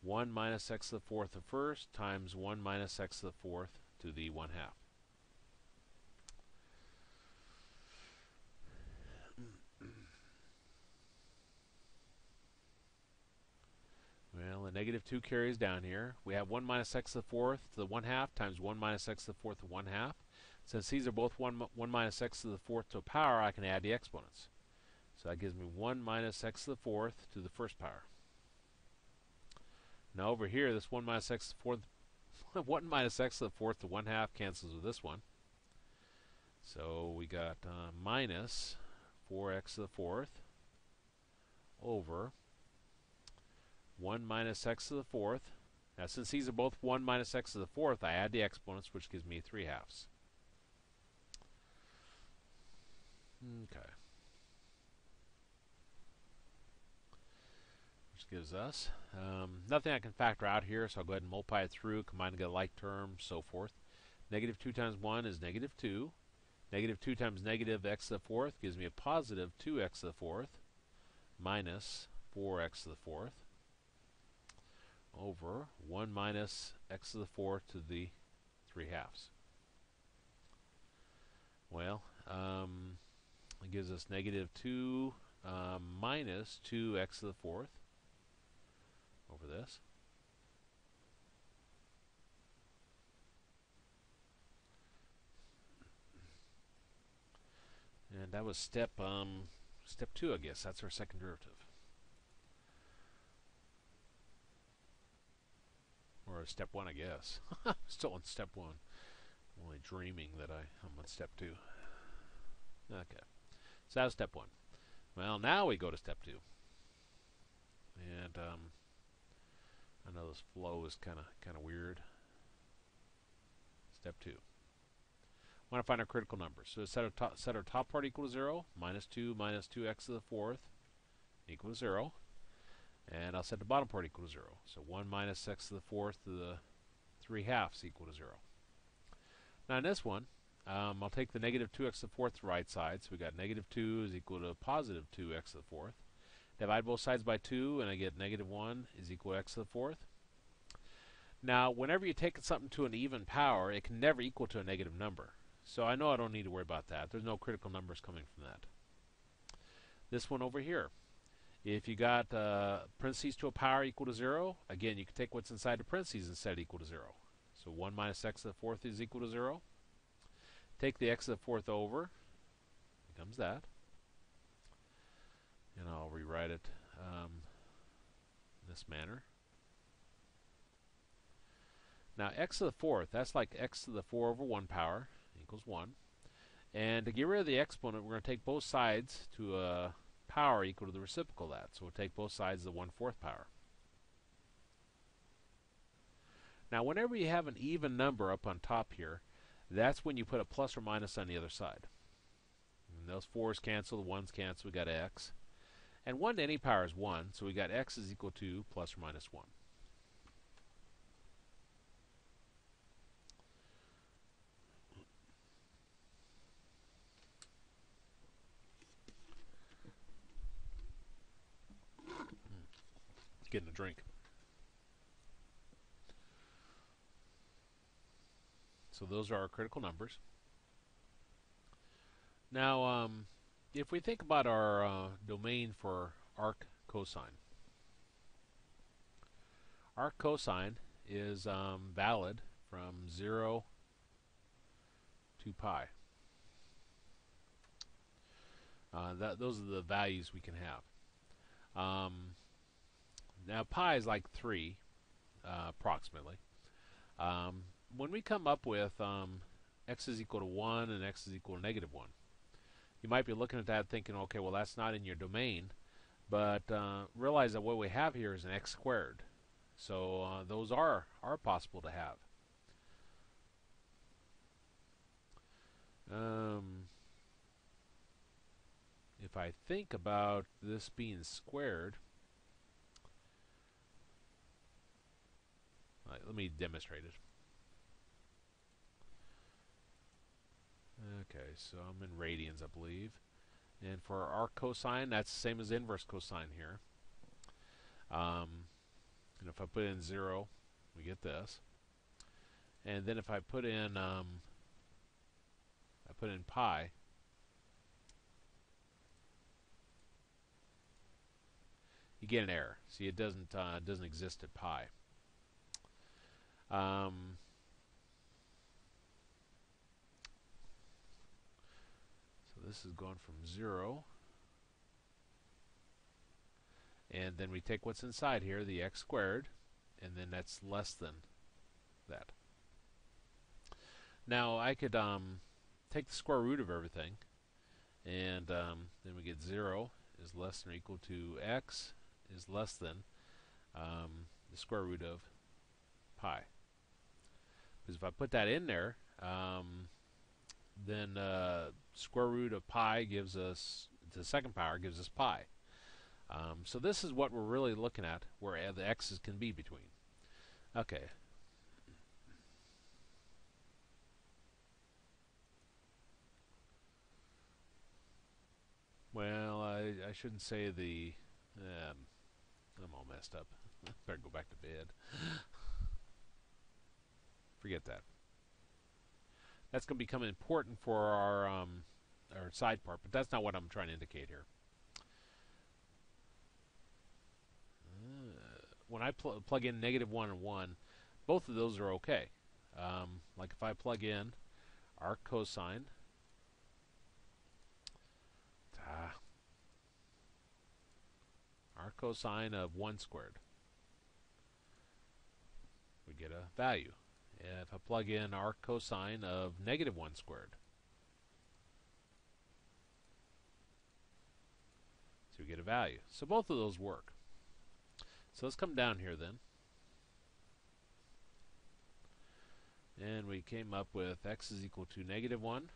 S1: 1 minus x to the fourth the first times 1 minus x to the fourth to the 1 half. Well, the negative 2 carries down here. We have 1 minus x to the fourth to the 1 half times 1 minus x to the fourth to 1 half. Since these are both 1, 1 minus x to the fourth to a power, I can add the exponents. So that gives me 1 minus x to the fourth to the first power. Now over here, this 1 minus x to the fourth, 1 minus x to the fourth to 1 half cancels with this one. So we got uh, minus 4x to the fourth over 1 minus x to the fourth. Now since these are both 1 minus x to the fourth, I add the exponents, which gives me 3 halves. Okay. Which gives us um, nothing I can factor out here, so I'll go ahead and multiply it through, combine to get a like term, so forth. Negative 2 times 1 is negative 2. Negative 2 times negative x to the fourth gives me a positive 2x to the fourth minus 4x to the fourth over 1 minus x to the fourth to the 3 halves. Well, um, it gives us negative 2 um, minus 2x to the fourth over this. And that was step um, step two, I guess. That's our second derivative. Or step one, I guess. Still on step one. I'm only dreaming that I, I'm on step two. Okay. So that was step one. Well, now we go to step two. And um, I know this flow is kind of kind of weird. Step two. Want to find our critical numbers. So set our top, set our top part equal to zero. Minus two minus two x to the fourth equal to zero. And I'll set the bottom part equal to zero. So one minus x to the fourth to the three halves equal to zero. Now in this one, um, I'll take the negative 2x to the fourth right side. So we got negative 2 is equal to positive 2x to the fourth. Divide both sides by 2, and I get negative 1 is equal to x to the fourth. Now, whenever you take something to an even power, it can never equal to a negative number. So I know I don't need to worry about that. There's no critical numbers coming from that. This one over here. If you got uh, parentheses to a power equal to 0, again, you can take what's inside the parentheses and set it equal to 0. So 1 minus x to the fourth is equal to 0. Take the x to the fourth over. Becomes that. And I'll rewrite it um, in this manner. Now x to the fourth, that's like x to the 4 over 1 power equals 1. And to get rid of the exponent, we're going to take both sides to a power equal to the reciprocal of that. So we'll take both sides to the 1 fourth power. Now whenever you have an even number up on top here, that's when you put a plus or minus on the other side. And those 4's cancel, the 1's cancel, we got x. And 1 to any power is 1, so we got x is equal to plus or minus 1. Getting a drink. So those are our critical numbers. Now, um, if we think about our uh, domain for arc cosine, arc cosine is um, valid from 0 to pi. Uh, that, those are the values we can have. Um, now pi is like 3, uh, approximately. Um, when we come up with um, x is equal to 1 and x is equal to negative 1, you might be looking at that thinking, okay, well, that's not in your domain. But uh, realize that what we have here is an x squared. So uh, those are, are possible to have. Um, if I think about this being squared, right, let me demonstrate it. Okay, so I'm in radians, I believe. And for arc cosine, that's the same as inverse cosine here. Um, and if I put in 0, we get this. And then if I put in um, I put in pi, you get an error. See, it doesn't uh, doesn't exist at pi. Um, this is going from 0. And then we take what's inside here, the x squared, and then that's less than that. Now I could um, take the square root of everything, and um, then we get 0 is less than or equal to x is less than um, the square root of pi. Because if I put that in there, um, then uh, square root of pi gives us the second power gives us pi. Um, so this is what we're really looking at, where the x's can be between. Okay. Well, I, I shouldn't say the... Um, I'm all messed up. Better go back to bed. Forget that that's going to become important for our um, our side part, but that's not what I'm trying to indicate here. Uh, when I pl plug in negative 1 and 1, both of those are okay. Um, like if I plug in arc cosine, ah, arc cosine of 1 squared, we get a value if I plug in arc cosine of negative 1 squared. So we get a value. So both of those work. So let's come down here then. And we came up with x is equal to negative 1.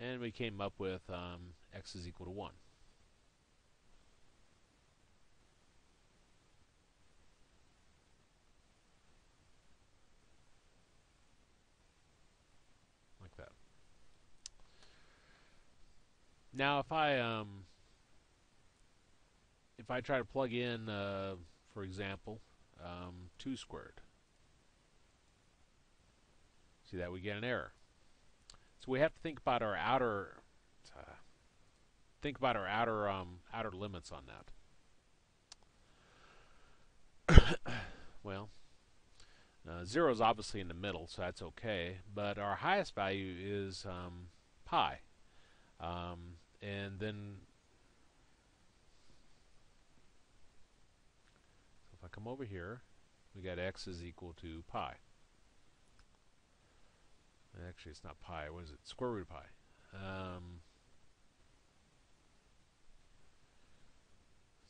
S1: And we came up with um, x is equal to 1. Now if I um, if I try to plug in, uh, for example, um, 2 squared, see that we get an error. So we have to think about our outer uh, think about our outer um, outer limits on that. well, uh, zero is obviously in the middle, so that's okay. But our highest value is um, pi, um, and then so if I come over here, we got x is equal to pi. Actually, it's not pi. What is it? Square root of pi. Um,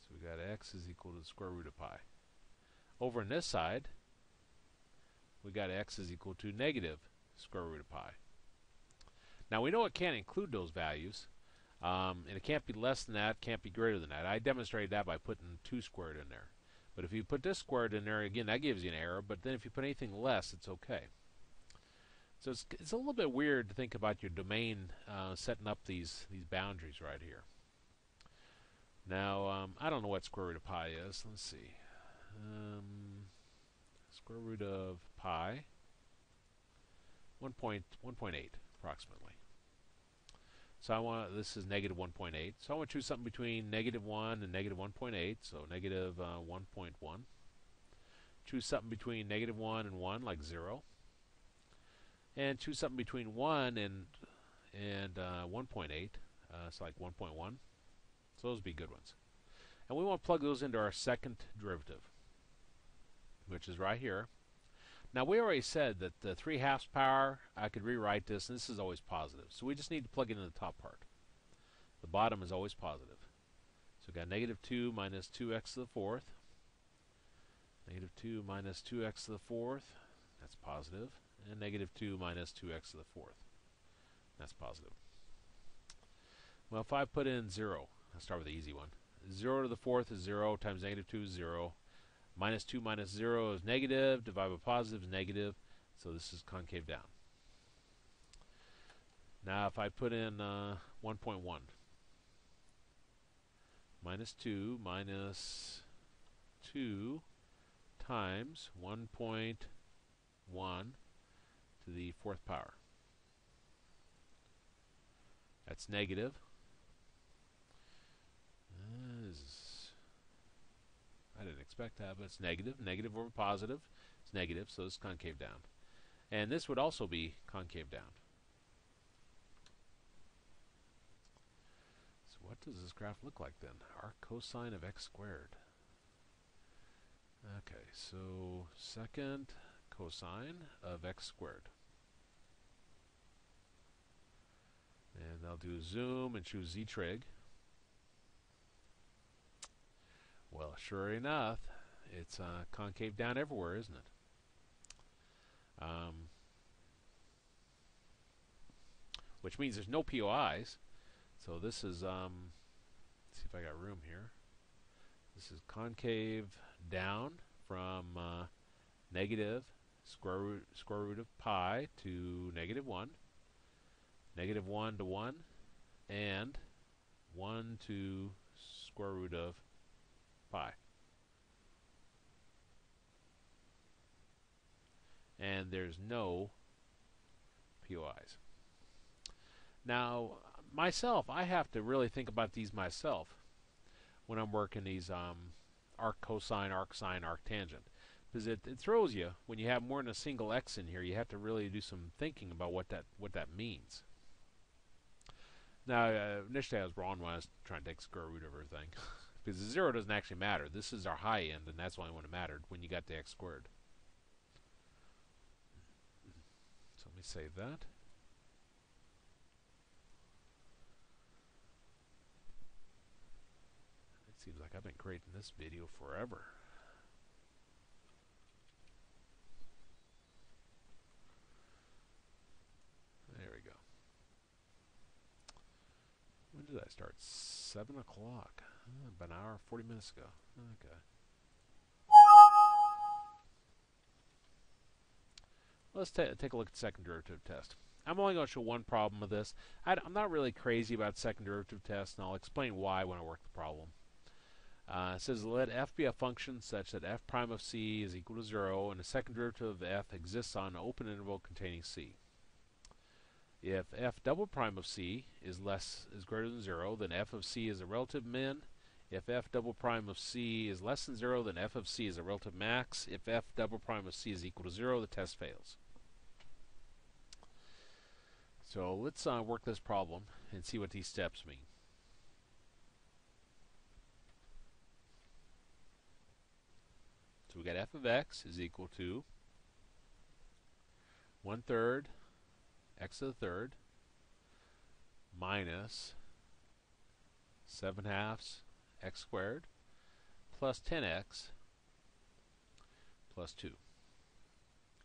S1: so we got x is equal to the square root of pi. Over on this side, we got x is equal to negative square root of pi. Now we know it can't include those values, um, and it can't be less than that, can't be greater than that. I demonstrated that by putting 2 squared in there. But if you put this squared in there, again, that gives you an error, but then if you put anything less, it's okay. So it's, it's a little bit weird to think about your domain uh, setting up these, these boundaries right here. Now, um, I don't know what square root of pi is. Let's see. Um, square root of pi, 1.1.8 approximately. So I want this is negative 1.8. So I want to choose something between negative 1 and negative 1.8. So negative, uh, 1.1. Choose something between negative 1 and 1, like 0 and choose something between 1 and and uh, 1.8. Uh, it's like 1.1. So those would be good ones. And we want to plug those into our second derivative, which is right here. Now we already said that the 3 halves power, I could rewrite this, and this is always positive. So we just need to plug it in the top part. The bottom is always positive. So we've got negative 2 minus 2x to the fourth. Negative 2 minus 2x to the fourth. That's positive and negative 2 minus 2x to the fourth. That's positive. Well, if I put in 0, I'll start with the easy one. 0 to the fourth is 0 times negative 2 is 0. Minus 2 minus 0 is negative. Divided by positive is negative. So this is concave down. Now if I put in uh, 1.1. Minus 2 minus 2 times 1.1 to the fourth power. That's negative. Uh, I didn't expect that, but it's negative. Negative over positive. It's negative, so it's concave down. And this would also be concave down. So what does this graph look like then? Arc cosine of x squared. Okay, so second cosine of x squared. And I'll do zoom and choose Z-trig. Well, sure enough, it's uh, concave down everywhere, isn't it? Um, which means there's no POIs. So this is, um, see if I got room here. This is concave down from uh, negative square root, square root of pi to negative 1, negative 1 to 1, and 1 to square root of And there's no POIs. Now, myself, I have to really think about these myself when I'm working these um, arc cosine, arc sine, arc tangent because it, it throws you when you have more than a single x in here. You have to really do some thinking about what that what that means. Now, uh, initially I was wrong when I was trying to take square root of everything, because the zero doesn't actually matter. This is our high end, and that's the only one that mattered when you got the x squared. So let me save that. It seems like I've been creating this video forever. There we go. When did I start? 7 o'clock. About an hour, 40 minutes ago. Okay. Let's ta take a look at second derivative test. I'm only going to show one problem of this. I, am not really crazy about second derivative tests, and I'll explain why when I work the problem. Uh, it says let f be a function such that f prime of c is equal to 0 and the second derivative of f exists on an open interval containing c. If f double prime of c is less is greater than 0, then f of c is a relative min. If f double prime of c is less than 0, then f of c is a relative max. If f double prime of c is equal to 0, the test fails. So let's uh, work this problem and see what these steps mean. So we got f of x is equal to 1 third x to the third minus 7 halves x squared plus 10x plus 2.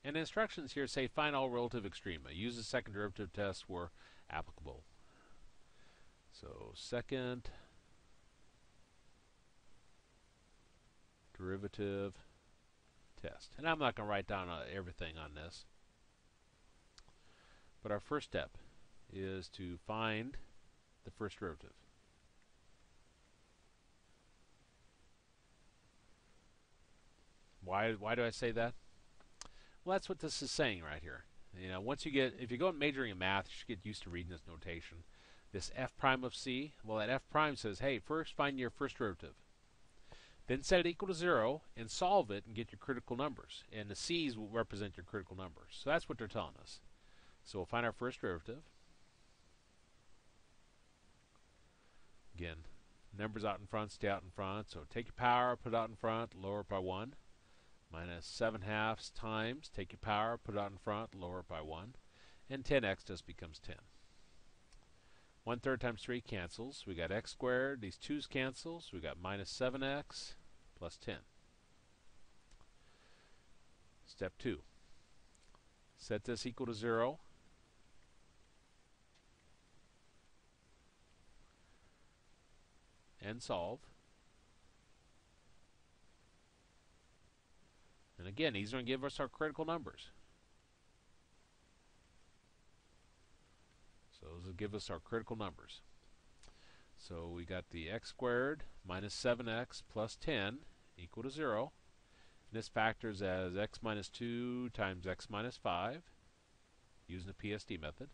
S1: And instructions here say find all relative extrema. Use the second derivative test where applicable. So second derivative test. And I'm not going to write down uh, everything on this. But our first step is to find the first derivative. Why, why do I say that? Well, that's what this is saying right here. You know, once you get, if you go majoring in math, you should get used to reading this notation. This f prime of c, well, that f prime says, hey, first find your first derivative. Then set it equal to 0 and solve it and get your critical numbers. And the C's will represent your critical numbers. So that's what they're telling us. So we'll find our first derivative. Again, numbers out in front stay out in front. So take your power, put it out in front, lower it by 1. Minus 7 halves times, take your power, put it out in front, lower it by 1. And 10x just becomes 10. 1 third times 3 cancels. We got x squared. These 2's cancels. We got minus 7x plus 10. Step 2. Set this equal to 0. And solve. And again, these are going to give us our critical numbers. So those will give us our critical numbers. So we got the x squared minus 7x plus 10 equal to 0. And this factors as x minus 2 times x minus 5 using the PSD method.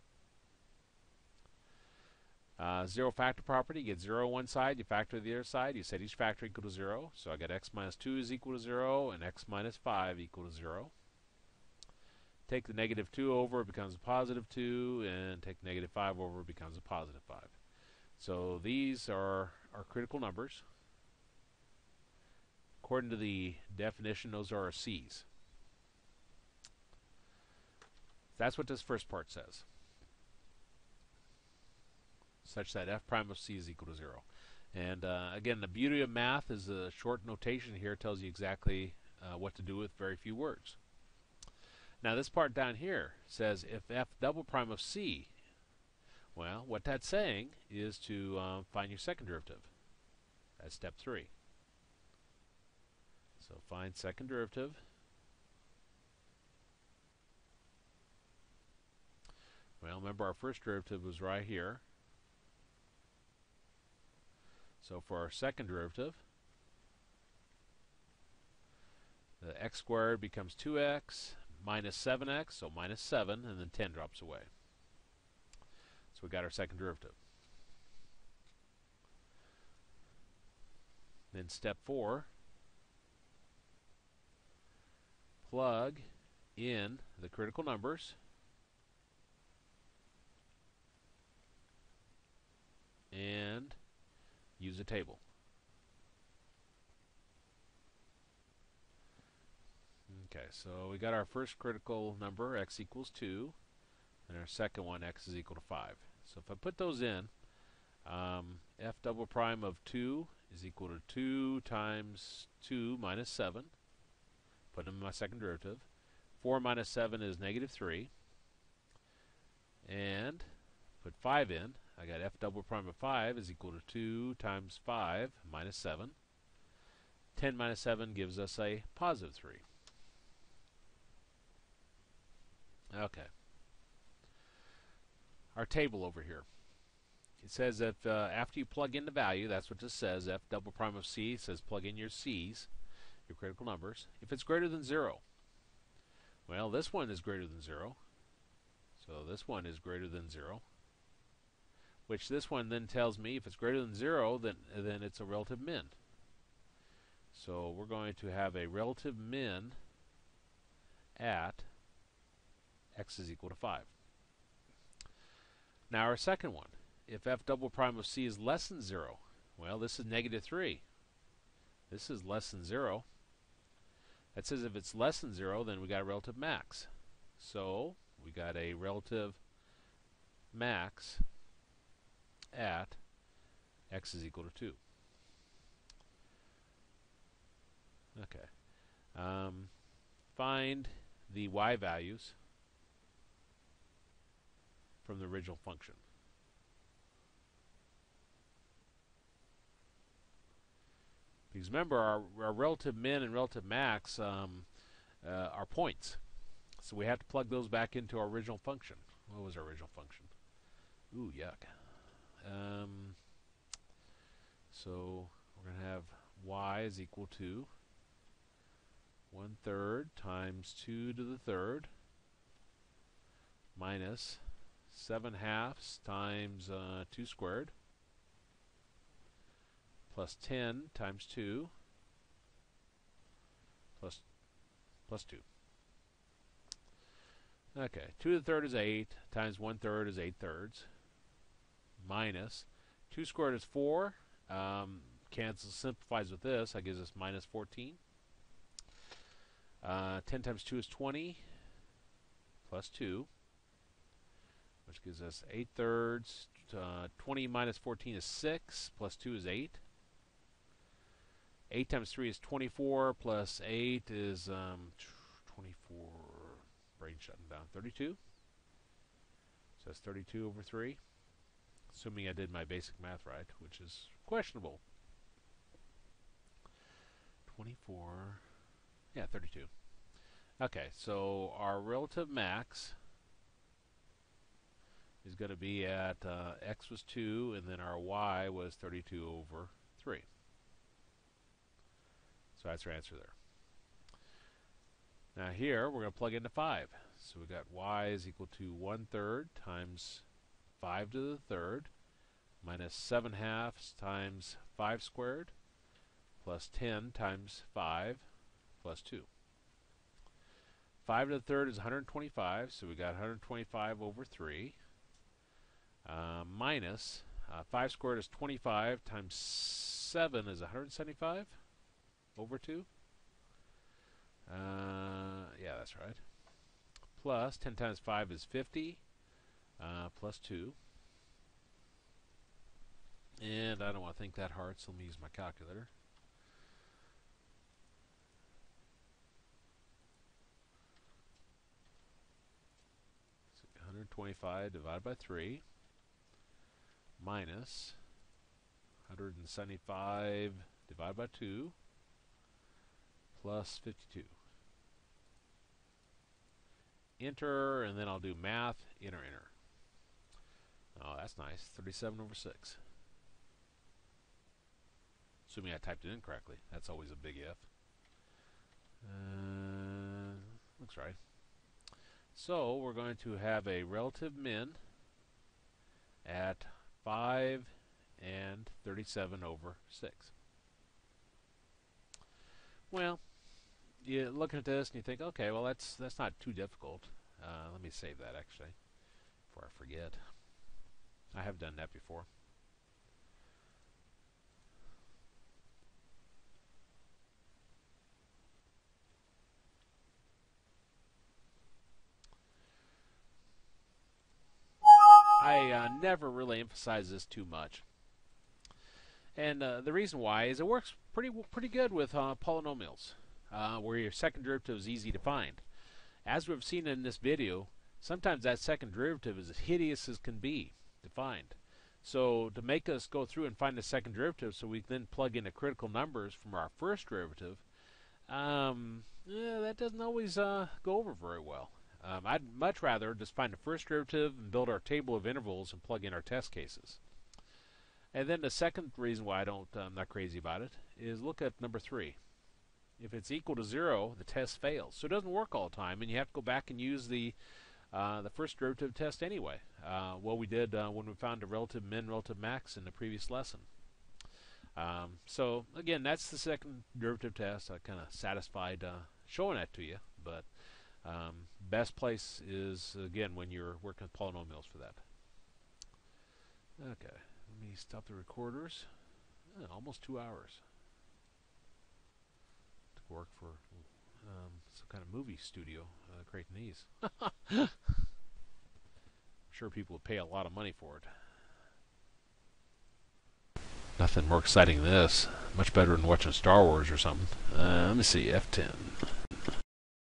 S1: Uh, zero factor property, you get zero one side, you factor the other side, you set each factor equal to 0. So I got x minus 2 is equal to 0 and x minus 5 equal to 0. Take the negative 2 over, it becomes a positive 2, and take negative 5 over, it becomes a positive 5. So these are our critical numbers. According to the definition, those are our C's. That's what this first part says. Such that f prime of c is equal to 0. And uh, again, the beauty of math is the short notation here tells you exactly uh, what to do with very few words. Now this part down here says if f double prime of c well, what that's saying is to um, find your second derivative. That's step three. So find second derivative. Well, remember our first derivative was right here. So for our second derivative, the x squared becomes 2x minus 7x, so minus 7, and then 10 drops away. So we got our second derivative. Then step four, plug in the critical numbers and use a table. Okay, so we got our first critical number, x equals 2 and our second one x is equal to 5. So if I put those in, um, f double prime of 2 is equal to 2 times 2 minus 7. Put them in my second derivative. 4 minus 7 is negative 3. And put 5 in. I got f double prime of 5 is equal to 2 times 5 minus 7. 10 minus 7 gives us a positive 3. Okay. our table over here. It says that uh, after you plug in the value, that's what this says, f double prime of c says plug in your c's, your critical numbers. If it's greater than 0, well, this one is greater than 0. So this one is greater than 0. Which this one then tells me if it's greater than 0, then, then it's a relative min. So we're going to have a relative min at x is equal to 5. Now our second one, if f double prime of c is less than 0, well, this is negative 3. This is less than 0. That says if it's less than 0, then we got a relative max. So we got a relative max at x is equal to 2. Okay. Um, find the y values from the original function. Because remember, our, our relative min and relative max um, uh, are points. So we have to plug those back into our original function. What was our original function? Ooh, yuck. Um, so we're going to have y is equal to 1 third times 2 to the third minus 7 halves times uh, 2 squared plus 10 times 2 plus, plus 2. Okay, 2 to the third is 8 times 1 third is 8 thirds minus 2 squared is 4. Um, cancels, simplifies with this. That gives us minus 14. Uh, 10 times 2 is 20 plus 2 which gives us 8 thirds. Uh, 20 minus 14 is 6, plus 2 is 8. 8 times 3 is 24, plus 8 is um, 24, brain shutting down, 32. So that's 32 over 3, assuming I did my basic math right, which is questionable. 24, yeah, 32. Okay, so our relative max is going to be at uh, x was 2 and then our y was 32 over 3. So that's our answer there. Now here we're going to plug into 5. So we got y is equal to 1 third times 5 to the third minus 7 halves times 5 squared plus 10 times 5 plus 2. 5 to the third is 125, so we got 125 over 3 uh, minus uh, 5 squared is 25 times 7 is 175 over 2. Uh, yeah, that's right. Plus 10 times 5 is 50 uh, plus 2. And I don't want to think that hard, so let me use my calculator. So 125 divided by 3 minus 175 divided by 2 plus 52. Enter, and then I'll do math, enter, enter. Oh, that's nice. 37 over 6. Assuming I typed it in correctly. That's always a big if. Uh, looks right. So we're going to have a relative min at 5 and 37 over 6. Well, you look at this and you think, okay, well that's that's not too difficult. Uh, let me save that actually before I forget. I have done that before. I uh, never really emphasize this too much. And uh, the reason why is it works pretty pretty good with uh, polynomials, uh, where your second derivative is easy to find. As we've seen in this video, sometimes that second derivative is as hideous as can be to find. So to make us go through and find the second derivative so we then plug in the critical numbers from our first derivative, um, yeah, that doesn't always uh, go over very well. Um, I'd much rather just find the first derivative and build our table of intervals and plug in our test cases. And then the second reason why I don't, I'm not crazy about it, is look at number three. If it's equal to zero, the test fails. So it doesn't work all the time, and you have to go back and use the uh, the first derivative test anyway. Uh, well, we did uh, when we found the relative min, relative max in the previous lesson. Um, so again, that's the second derivative test. I kind of satisfied uh, showing that to you, but um, best place is again when you're working with polynomials for that. Okay, let me stop the recorders. almost two hours to work for um, some kind of movie studio uh, creating these. I'm sure people would pay a lot of money for it. Nothing more exciting than this. Much better than watching Star Wars or something. Uh, let me see, F10.